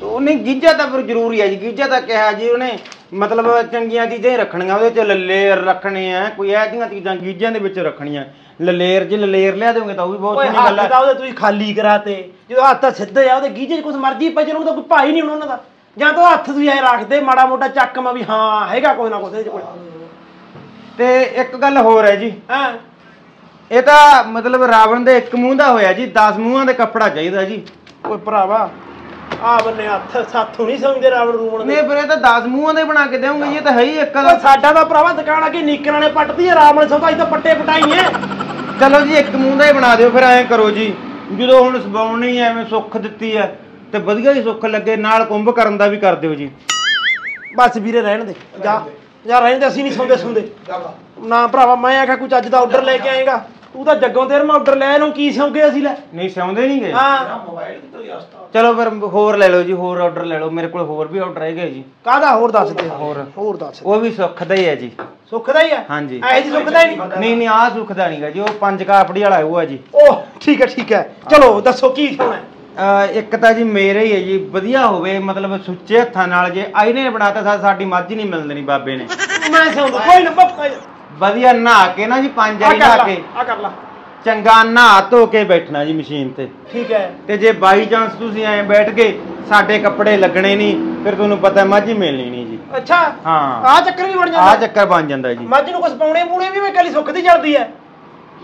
ਤੇ ਉਹਨੇ ਗੀਜਾ ਤਾਂ ਫਿਰ ਜ਼ਰੂਰੀ ਹੈ ਜੀ ਗੀਜਾ ਤਾਂ ਕਿਹਾ ਜੀ ਉਹਨੇ ਮਤਲਬ ਚੰਗੀਆਂ ਚੀਜ਼ਾਂ ਹੀ ਰੱਖਣੀਆਂ ਉਹਦੇ ਚ ਲਲੇਰ ਰੱਖਣੇ ਆ ਕੋਈ ਇਹੋ ਜਿਹੀਆਂ ਚੀਜ਼ਾਂ ਗੀਜਿਆਂ ਦੇ ਵਿੱਚ ਰੱਖਣੀਆਂ। ਲਲੇਰ ਜੇ ਲਲੇਰ ਲਿਆ ਦੋਗੇ ਤਾਂ ਉਹ ਵੀ ਬਹੁਤ ਓਏ ਸੋਹਣੀ ਗੱਲ ਹੱਥ ਹੈ ਤਾਂ ਉਹਦੇ ਤੁਸੀਂ ਖਾਲੀ ਕਰਾਤੇ। ਜਦੋਂ ਹੱਥ ਤਾਂ ਸਿੱਧੇ ਆ ਉਹਦੇ ਗੀਜੇ 'ਚ ਕੁਝ ਮਰਜ਼ੀ ਪੈ ਉਹਨੂੰ ਤਾਂ ਕੋਈ ਭਾਈ ਨਹੀਂ ਹੋਣਾ ਉਹਨਾਂ ਦਾ। ਜਾਂ ਤਾਂ ਉਹ ਹੱਥ ਤੁਸੀਂ ਐ ਰੱਖਦੇ ਮਾੜਾ ਮੋਟਾ ਚੱਕ ਮਾ ਵੀ ਹਾਂ ਹੈਗਾ ਕੋਈ ਨਾ ਕੋਈ ਇਹਦੇ 'ਚ ਤੇ ਇੱਕ ਗੱਲ ਹੋਰ ਹੈ ਜੀ। ਹਾਂ? ਇਹ ਤਾਂ ਮਤਲਬ ਰਾਵਣ ਦੇ ਇੱਕ ਮੂੰਹ ਦਾ ਹੋਇਆ ਜੀ 10 ਮੂੰਹਾਂ ਦੇ ਕੱਪੜਾ ਚਾਹੀਦਾ ਜੀ। ਓਏ ਭਰਾਵਾ ਆ ਬੰਨੇ ਹੱਥ ਸਾਥੋਂ ਨਹੀਂ ਸਮਝਦੇ ਰਾਵਣ ਰੂਵਣ ਦੇ। ਨਹੀਂ ਫਿਰ ਇਹ ਤਾਂ 10 ਮੂੰਹਾਂ ਦੇ ਬਣਾ ਕੇ ਦੇਵਾਂਗੇ ਜੀ ਇਹ ਤਾਂ ਹੈ ਹੀ ਇੱਕ ਓਏ ਸਾਡਾ ਤਾਂ ਭਰਾਵਾ ਦੁਕਾਨ ਆ ਕੇ ਨੀਕਰਾਂ ਨੇ ਪੱਟਦੀ ਆ ਰਾਵਣ ਸਭਾ ਤਾਂ ਪੱਟੇ ਪਟਾਈ ਐ। ਚਲੋ ਜੀ ਇੱਕ ਮੂੰਹ ਦਾ ਹੀ ਬਣਾ ਦਿਓ ਫਿਰ ਐਂ ਕਰੋ ਜੀ। ਜਦੋਂ ਹੁਣ ਸਬਾਉਣੀ ਐਵੇਂ ਸੁੱਖ ਦਿੱਤੀ ਹੈ ਤੇ ਵਧੀਆ ਹੀ ਸੁੱਖ ਲੱਗੇ ਨਾਲ ਕੁੰਭ ਕਰਨ ਦਾ ਵੀ ਕਰ ਦਿਓ ਜੀ। ਬਸ ਵੀਰੇ ਰਹਿਣ ਦੇ। ਜਾ। ਜਾ ਰਹਿਣ ਦੇ ਅਸੀਂ ਨਹੀਂ ਸੌਂਦੇ ਸੁੰਦੇ ਨਾ ਭਰਾਵਾ ਮੈਂ ਆਖਿਆ ਕੋਈ ਚੱਜ ਦਾ ਆਰਡਰ ਲੈ ਕੇ ਆਏਗਾ। ਤੂੰ ਤਾਂ ਜੱਗੋਂ ਤੇਰ ਮੈਂ ਆਰਡਰ ਲੈ ਇਹਨੂੰ ਕੀ ਸੌਂਗੇ ਅਸੀਂ ਲੈ? ਨਹੀਂ ਸਿਉਂਦੇ ਨਹੀਂ ਗਏ ਹਾਂ। ਮੋਬਾਈਲ ਚਲੋ ਫਿਰ ਹੋਰ ਲੈ ਲਓ ਜੀ ਹੋਰ ਆਰਡਰ ਲੈ ਲਓ। ਮੇਰੇ ਕੋਲ ਹੋਰ ਵੀ ਆਰਡਰ ਹੈਗੇ ਜੀ। ਕਾਹਦਾ ਹੋਰ ਦੱਸ ਦੇ? ਹੋਰ। ਹੋਰ ਦੱਸ ਉਹ ਵੀ ਸੁੱਖ ਦਾ ਹੀ ਹੈ ਜੀ। ਸੁੱਖ ਦਾ ਹੀ? ਆ ਹਾਂਜੀ। ਐ ਜੀ ਸੁੱਖ ਦਾ ਹੀ ਨਹੀਂ? ਨਹੀਂ ਨਹੀਂ ਆਹ ਸੁੱਖ ਦਾ ਨਹੀਂਗਾ ਜੀ ਉਹ ਪੰਜ ਕਾਪੜੀ ਵਾਲਾ ਉਹ ਹੈ ਜੀ। ਓਹ ਠੀਕ ਹੈ ਠੀਕ ਹੈ। ਚਲੋ ਦੱਸੋ ਕੀ ਸੋਣਾ ਇੱਕ ਤਾਂ ਜੀ ਮੇਰੇ ਹੀ ਹੈ ਜੀ ਵਧੀਆ ਹੋਵੇ ਮਤਲਬ ਸੁੱਚੇ ਹੱਥਾਂ ਨਾਲ ਜੇ ਆਈਨੇ ਬਣਾਤਾ ਸਾ- ਸਾਡੀ ਮੱਝ ਨਹੀਂ ਮਿਲਣੀ ਬਾਬੇ ਨੇ। ਮੈਂ ਸੌਂਦਾ ਕੋਈ ਨਾ ਬੱਪਾ ਵਧੀਆ ਨਹਾ ਕੇ ਨਾ ਜੀ ਪੰਜ ਆ ਵਾਰੀ ਕਰ ਨਹਾ ਲਾ ਕੇ। ਆ ਕਰ ਲਾ। ਚੰਗਾ ਨਹਾ ਧੋ ਕੇ ਬੈਠਣਾ ਜੀ ਮਸ਼ੀਨ ਤੇ। ਠੀਕ ਹੈ। ਤੇ ਜੇ ਬਾਈ ਚਾਂਸ ਤੁਸੀਂ ਐਂ ਬੈਠ ਗਏ ਸਾਡੇ ਕੱਪੜੇ ਲੱਗਣੇ ਨਹੀਂ ਫਿਰ ਤੁਹਾਨੂੰ ਪਤਾ ਮੱਝ ਮਿਲਣੀ ਨਹੀਂ ਜੀ। ਅੱਛਾ ਹਾਂ। ਆ ਚੱਕਰ ਵੀ ਬਣ ਜਾਂਦਾ। ਚੱਕਰ ਬਣ ਜਾਂਦਾ ਜੀ। ਮੱਝ ਨੂੰ ਕੁਝ ਪਾਉਣੇ ਪੂਣੇ ਵੀ ਮੈਂ ਕੱਲੀ ਸੁੱਖ ਦੀ ਚੱਲਦੀ ਹੈ।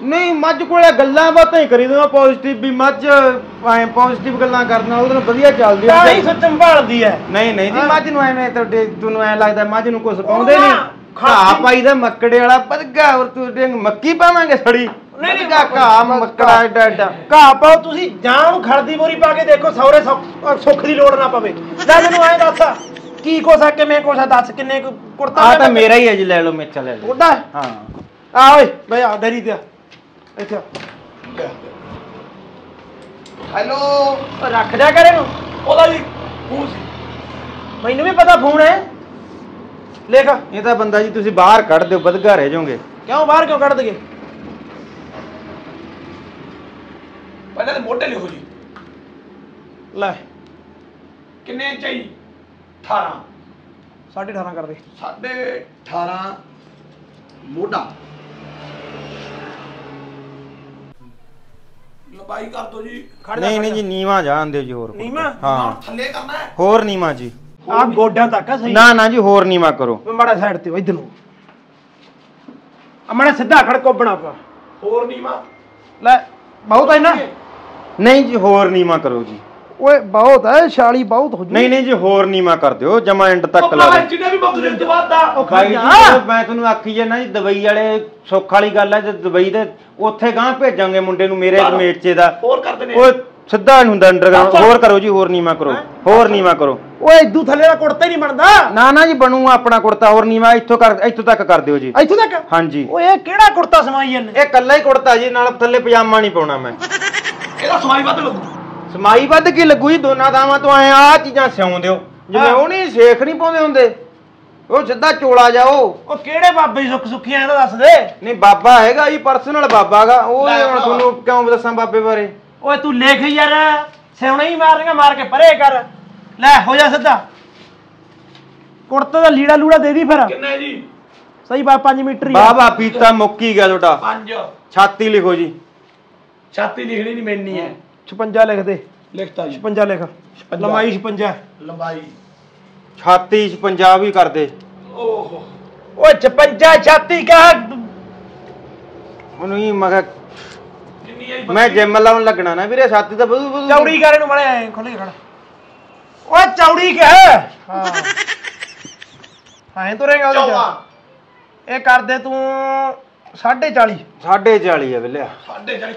ਨਹੀਂ ਮੱਝ ਕੋਲੇ ਗੱਲਾਂ ਬਾਤਾਂ ਹੀ ਕਰੀ ਦੋ ਪੋਜ਼ਿਟਿਵ ਵੀ ਮੱਝ ਐ ਪੋਜ਼ਿਟਿਵ ਗੱਲਾਂ ਕਰਨ ਨਾਲ ਉਹਦੇ ਨਾਲ ਵਧੀਆ ਚੱਲਦੀ ਤਾਂ ਹੀ ਹੈ ਸੱਚਮ ਭਾਲਦੀ ਹੈ। ਨਹੀਂ ਨਹੀਂ ਜੀ ਹਾਂ। ਮੱਝ ਨੂੰ ਐਵੇਂ ਤੁਹਾਡੇ ਤੁਹਾਨੂੰ ਐ ਲੱਗਦਾ ਮੱਝ ਨੂੰ ਕੁਝ ਪਾਉਂਦੇ ਨਹੀਂ। ਨਾ, ਘਾਹ ਖਾਸੀ- ਪਾਈਦਾ ਮੱਕੜੇ ਵਾਲਾ ਪਦਗਾ ਹੋਰ ਤੂੰ ਡਿੰਗ ਮੱਕੀ ਪਾਵਾਂਗੇ ਸੜੀ ਨਹੀਂ, ਨਹੀਂ, ਘਾਹ ਮੱਕੜਾ। ਏਡਾ ਏਡਾ ਘਾਹ ਪਾਓ ਤੁਸੀਂ ਜਾਂ ਉਹਨੂੰ ਖੜਦੀ ਬੋਰੀ ਪਾ ਕੇ ਦੇਖੋ ਸੌਰੇ ਸੁੱਖ ਦੀ ਲੋੜ ਨਾ ਪਵੇ। ਲੈ ਮੈਨੂੰ ਐਂ ਦੱਸ ਕੀ ਕੋਸਾ ਕਿਵੇਂ ਕੋਸਾ ਦੱਸ ਕਿੰਨੇ ਕੁ ਕੁੜਤਾ ਆ ਤਾਂ ਮੇਰਾ ਹੀ ਹੈ ਜੀ ਲੈ ਲਓ ਮੇਚਾ ਲੈ ਲਓ। ਉਹਦਾ ਹਾਂ। ਆ ਓਏ ਬਈ ਆ ਡਰੀ ਤੇ। ਇੱਥੇ। ਹੈਲੋ। ਉਹ ਰੱਖ ਦਿਆ ਕਰ ਇਹਨੂੰ। ਉਹਦਾ ਜੀ ਫੋਨ ਸੀ। ਮੈਨੂੰ ਵੀ ਪਤਾ ਫੋਨ ਹੈ। ਲਿਖ ਇਹ ਤਾਂ ਬੰਦਾ ਜੀ ਤੁਸੀਂ ਬਾਹਰ ਕੱਢ ਦਿਓ ਬਦਗਾ ਰਹਿ ਜਾਓਗੇ। ਕਿਉਂ ਬਾਹਰ ਕਿਉਂ ਕੱਢ ਦਗੇ ਪਹਿਲਾਂ ਤੇ ਮੋਢੇ ਲਿਖੋ ਜੀ। ਲੈ। ਕਿੰਨੇ ਇੰਚ ਆਈ 18 18.5 ਕਰ ਦੇ। ਸਾਢੇ 18 ਮੋਢਾ। ਲੰਬਾਈ ਕਰ ਦੋ ਜੀ। ਖੜ ਜਾ ਨਹੀਂ ਨਹੀਂ ਜਾ। ਜੀ। ਨੀਵਾ ਜਾਣ ਦਿਓ ਜੀ ਹੋਰ। ਨੀਵਾਂ? ਹਾਂ। ਥੱਲੇ ਕਰਨਾ ਹੈ। ਹੋਰ ਨੀਵਾ ਜੀ। ਆ ਗੋਡਿਆਂ ਤੱਕ ਆ ਸਹੀ। ਨਾ ਨਾ ਜੀ ਹੋਰ ਨੀਵਾ ਕਰੋ। ਮੈਂ ਮਾੜਾ ਸਾਈਡ ਤੇ ਇਧਰ ਨੂੰ। ਆ ਮਾੜਾ ਸਿੱਧਾ ਖੜ ਕੋਬਣਾ ਪਾ ਹੋਰ ਨੀਵਾ? ਲੈ ਬਹੁਤ ਹੈ ਨਾ ਨਹੀਂ ਜੀ ਹੋਰ ਨੀਵਾ ਕਰੋ ਜੀ। ਓਏ ਬਹੁਤ ਹੈ 46 ਬਹੁਤ ਹੋ ਜੂ। ਨਹੀਂ ਨਹੀਂ ਜੀ ਹੋਰ ਨੀਵਾ ਕਰ ਦਿਓ ਜਮਾ ਐਂਡ ਤੱਕ ਲਾ ਦਿਓ। ਜਿਹਨੇ ਵੀ ਮੁੱਕ ਦਿਨ ਤੋਂ ਬਾਅਦ ਦਾ। ਉਹ ਬਾਈ ਜੀ ਜਾ। ਮੈਂ ਤੁਹਾਨੂੰ ਆਖੀ ਜਾਂਦਾ ਜੀ ਦੁਬਈ ਵਾਲੇ ਸੁੱਖ ਵਾਲੀ ਗੱਲ ਹੈ ਜੇ ਦੁਬਈ ਦੇ ਉੱਥੇ ਗਾਂ ਭੇਜਾਂਗੇ ਮੁੰਡੇ ਨੂੰ ਮੇਰੇ। ਮੇਚੇ ਦਾ। ਹੋਰ ਕਰਦੇ ਨੇ ਉਹ ਸਿੱਧਾ ਨਹੀਂ ਹੁੰਦਾ ਅੰਡਰਗਰਾਉਂਡ। ਹੋਰ ਕਰੋ ਜੀ ਹੋਰ ਨੀਵਾ ਕਰੋ। ਹੋਰ ਨੀਵਾ ਕਰੋ। ਓਏ ਇਦੂ ਥੱਲੇ ਦਾ ਕੁੜਤਾ ਹੀ ਨਹੀਂ ਬਣਦਾ। ਨਾ ਨਾ ਜੀ ਬਣੂਗਾ ਆਪਣਾ ਕੁੜਤਾ ਹੋਰ ਨੀਵਾ ਇੱਥੋਂ ਕਰ ਇੱਥੋਂ ਤੱਕ ਕਰ ਦਿਓ ਜੀ। ਇੱਥੋਂ ਤੱਕ? ਹਾਂਜੀ। ਓਏ ਇਹ ਕਿਹੜਾ ਕੁੜਤਾ ਸਮਾਈ ਜਾਂਦੇ? ਇਹ ਕੱਲਾ ਹੀ ਕੁੜਤਾ ਜੀ ਨਾਲ ਥੱਲੇ ਪਜਾਮਾ ਨਹੀਂ ਪਾਉਣਾ ਮੈਂ। ਇਹਦਾ ਸਮਾਈ ਵੱਧ ਲੱਗੂ। ਸਮਾਈ ਵੱਧ ਕੀ ਲੱਗੂ ਜੀ? ਦੋਨਾਂ ਥਾਵਾਂ ਤੋਂ ਐ ਆ ਚੀਜ਼ਾਂ ਸਿਉਂ ਦਿਓ। ਜਿਵੇਂ ਹਾਂ। ਉਹ ਨਹੀਂ ਸੇਖ ਨਹੀਂ ਪਾਉਂਦੇ ਹੁੰਦੇ। ਉਹ ਸਿੱਧਾ ਚੋਲਾ ਜਾਓ। ਉਹ ਕਿਹੜੇ ਬਾਬੇ ਸੁੱਖ ਸੁੱਖੀਆਂ ਇਹਦਾ ਦੱਸ ਦੇ। ਨਹੀਂ ਬਾਬਾ ਹੈਗਾ ਜੀ ਪਰਸਨਲ ਬਾਬਾਗਾ ਉਹ ਹੁਣ। ਤੁਹਾਨੂੰ ਕਿਉਂ ਦੱਸਾਂ ਬਾਬੇ ਬਾਰੇ? ਓਏ ਤੂੰ ਲਿਖ ਯਾਰ ਸਿਉਣਾ ਹੀ ਮਾਰਨੀਆਂ ਮਾਰ ਕੇ ਪਰੇ ਕਰ। ਲੈ ਹੋ ਜਾ ਸਿੱਧਾ। ਕੁੜਤੇ ਦਾ ਲੀੜਾ ਲੂੜਾ ਦੇ ਦੀ ਫਿਰ। ਕਿੰਨੇ ਜੀ? ਸਹੀ ਬਾ 5 ਮੀਟਰ ਹੀ ਆ। ਬਾਬਾ ਪੀਤਾ ਮੁੱਕੀ ਗਿਆ ਤੁਹਾਡਾ। 5 ਛਾਤੀ ਲਿਖੋ ਜੀ। ਛਾਤੀ ਲਿਖਣੀ ਨਹੀਂ ਮੈਨੀ ਹੈ। 56 ਲਿਖ ਦੇ। ਲਿਖਤਾ ਜੀ। 56 ਲਿਖ। ਲੰਬਾਈ 56 ਲੰਬਾਈ। ਛਾਤੀ 56 ਵੀ ਕਰ ਦੇ। ਓਹੋ। ਓਏ 56 ਛਾਤੀ ਕਾ। ਉਹਨੂੰ ਹੀ ਮੈਂ ਕਿਹਾ ਕਿੰਨੀ ਹੈ ਮੈਂ ਜਿਮ ਲਾਉਣ ਲੱਗਣਾ ਨਾ ਵੀਰੇ ਛਾਤੀ ਤਾਂ ਵਧੂ ਵਧੂ ਚੌੜੀ ਕਰ ਇਹਨੂੰ ਮੜੇ ਖੋਲ ਕੇ ਖੜਾ। ਓਏ ਚੌੜੀ ਕਹਿ ਹਾਂ। ਹਾਂ ਇਹ ਤੁਰੇਗਾ ਉਹਦੇ ਚ। ਇਹ ਕਰ ਦੇ ਤੂੰ 40.5 ਸਾਢੇ 40 ਆ ਬਿੱਲਿਆ। ਸਾਢੇ ਚਾਲੀ।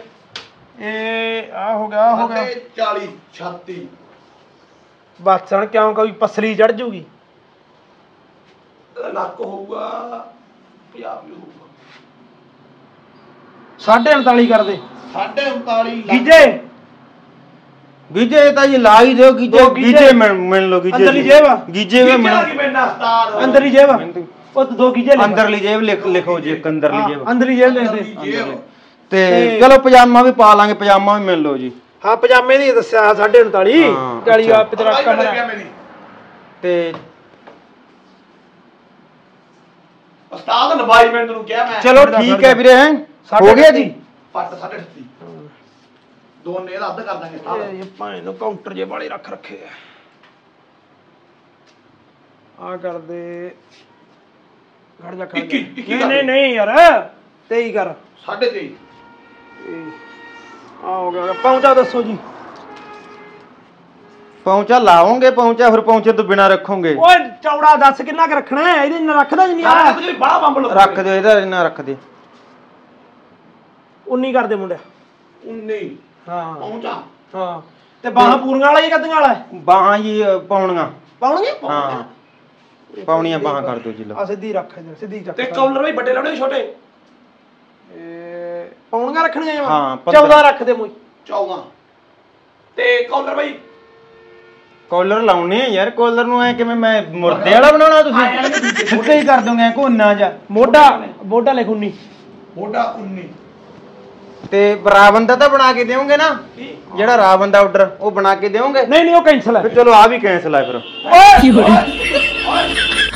ਇਹ ਆ ਹੋ ਗਿਆ ਆਹ ਹੋ ਗਿਆ। ਸਾਢੇ ਚਾਲੀ ਛਾਤੀ। ਬਾਸਣ ਕਿਉਂ ਕੋਈ ਪਸਲੀ ਚੜ ਜੂਗੀ? ਲੱਕ ਹੋਊਗਾ 50 ਵੀ ਹੋਊਗਾ। 39.5 ਕਰ ਦੇ ਸਾਢੇ 39 ਲੱਖ। ਗੀਜੇ। ਗੀਜੇ ਤਾਂ ਜੀ ਲਾ ਹੀ ਦਿਓ ਗੀਜੇ ਦੋ ਗੀਜੇ। ਗੀਜੇ। ਮਿਲ ਮਿਲ ਲਓ ਗੀਜੇ ਅੰਦਰਲੀ ਜੀ। ਜੇਬ ਆ? ਗੀਜੇ ਵੀ ਕੀ ਮਿਲ ਉਸਤਾਦ ਅੰਦਰਲੀ ਜੇਬ ਉਹ ਤੂੰ ਦੋ ਗੀਜੇ ਲਿਖ। ਅੰਦਰਲੀ ਜੇਬ ਲਿਖ ਲਿਖੋ ਜੀ ਇੱਕ ਅੰਦਰਲੀ ਹਾਂ, ਜੇਬ। ਅੰਦਰਲੀ ਜੇਬ ਲਿਖ ਦੇ। ਤੇ ਤੇ- ਚਲੋ ਪਜਾਮਾ ਵੀ ਪਾ ਲਾਂਗੇ ਪਜਾਮਾ ਵੀ ਮਿਲ ਲਓ ਜੀ। ਹਾਂ ਪਜਾਮੇ ਦੀ ਦੱਸਿਆ 39.5 ਹਾਂ, 40 ਅੱਛਾ। ਆਪ ਤੇਰਾ ਆਈ ਬਣ ਗਿਆ ਕਮਰਾ ਮੇਰੀ। ਤੇ ਉਸਤਾਦ ਲੰਬਾਈ ਮੈਂ ਤੈਨੂੰ ਕਿਹਾ ਮੈਂ। ਚਲੋ ਠੀਕ ਹੈ। ਵੀਰੇ। ਹੈ ਹੋ ਗਿਆ। ਜੀ? ਪੱਟ ਸਾਢੇ 38 ਦੋਨੇ ਇਹਦਾ ਅੱਧ ਕਰ ਦਾਂਗੇ ਇਹ ਭਾਵੇਂ ਨੂੰ ਕਾਊਂਟਰ ਜੇ ਵਾਲੇ ਰੱਖ ਰੱਖੇ ਆ। ਆ ਕਰ ਦੇ ਖੜ ਜਾ। ਖੜ ਨਹੀਂ ਨਹੀਂ। ਨਹੀਂ ਯਾਰ 23 ਕਰ। ਸਾਢੇ 23 ਆ ਹੋ ਗਿਆ ਪਹੁੰਚਾ ਦੱਸੋ ਜੀ। ਪਹੁੰਚਾ ਲਾਓਗੇ ਪਹੁੰਚਾ ਫਿਰ ਪਹੁੰਚੇ ਤੋਂ ਬਿਨਾ ਰੱਖੋਗੇ। ਓਏ ਚੌੜਾ ਦੱਸ ਕਿੰਨਾ ਕੁ ਰੱਖਣਾ ਹੈ? ਇਹਦੇ ਨਾਲ ਰੱਖਦਾ ਨਹੀਂ ਯਾਰ ਆ। ਰੱਖ ਦਿਓ ਇਹਦਾ ਇਹਨਾਂ ਰੱਖ ਦੇ 19 ਕਰ ਦੇ ਮੁੰਡਿਆ 19 ਹਾਂ। ਪਹੁੰਚਾ। ਹਾਂ। ਤੇ ਬਾਹਾਂ ਪੂਰੀਆਂ ਵਾਲਾ ਹੀ ਕਦੀਆਂ ਵਾਲਾ ਹੈ? ਬਾਹਾਂ ਜੀ ਪਾਉਣੀਆਂ। ਪਾਉਣਗੇ ਹਾਂ। ਪਾਉਣੀਆਂ ਬਾਹਾਂ ਕਰ ਦਿਓ ਜੀ ਲਓ। ਆ ਸਿੱਧੀ ਰੱਖ ਇੱਧਰ, ਸਿੱਧੀ ਚੱਕ ਤੇ ਕੌਲਰ ਵੀ ਵੱਡੇ ਲਾਉਣੇ ਛੋਟੇ? ਇਹ ਪਾਉਣੀਆਂ ਰੱਖਣੀਆਂ ਜਮਾਂ? ਹਾਂ, ਪੰਦਰਾਂ। 14 ਰੱਖ ਦੇ ਮੋਈ 14 ਤੇ ਕੌਲਰ ਬਈ? ਕਾਲਰ ਲਾਉਣੇ ਆ ਯਾਰ ਕਾਲਰ ਨੂੰ ਐ ਕਿਵੇਂ ਮੈਂ ਮੁਰਦੇ ਵਾਲਾ ਬਣਾਉਣਾ ਤੁਸੀਂ? ਸਿੱਧੇ ਹੀ ਕਰ ਦੋਗੇ ਕੋਨਾ ਜਾ ਮੋਢਾ ਮੋਢਾ ਲਿਖ 19 ਮੋਢਾ 19 ਤੇ ਰਾਵਣ ਦਾ ਤਾਂ ਬਣਾ ਕੇ ਦਿਓਗੇ ਨਾ? ਜਿਹੜਾ ਰਾਵਣ ਦਾ ਆਰਡਰ ਉਹ ਬਣਾ ਕੇ ਦਿਓਗੇ? ਨਹੀਂ ਨਹੀਂ ਉਹ ਕੈਨਸਲ ਹੈ। ਫਿਰ ਚਲੋ ਆ ਵੀ ਕੈਨਸਲ ਹੈ ਫਿਰ। ਓਏ।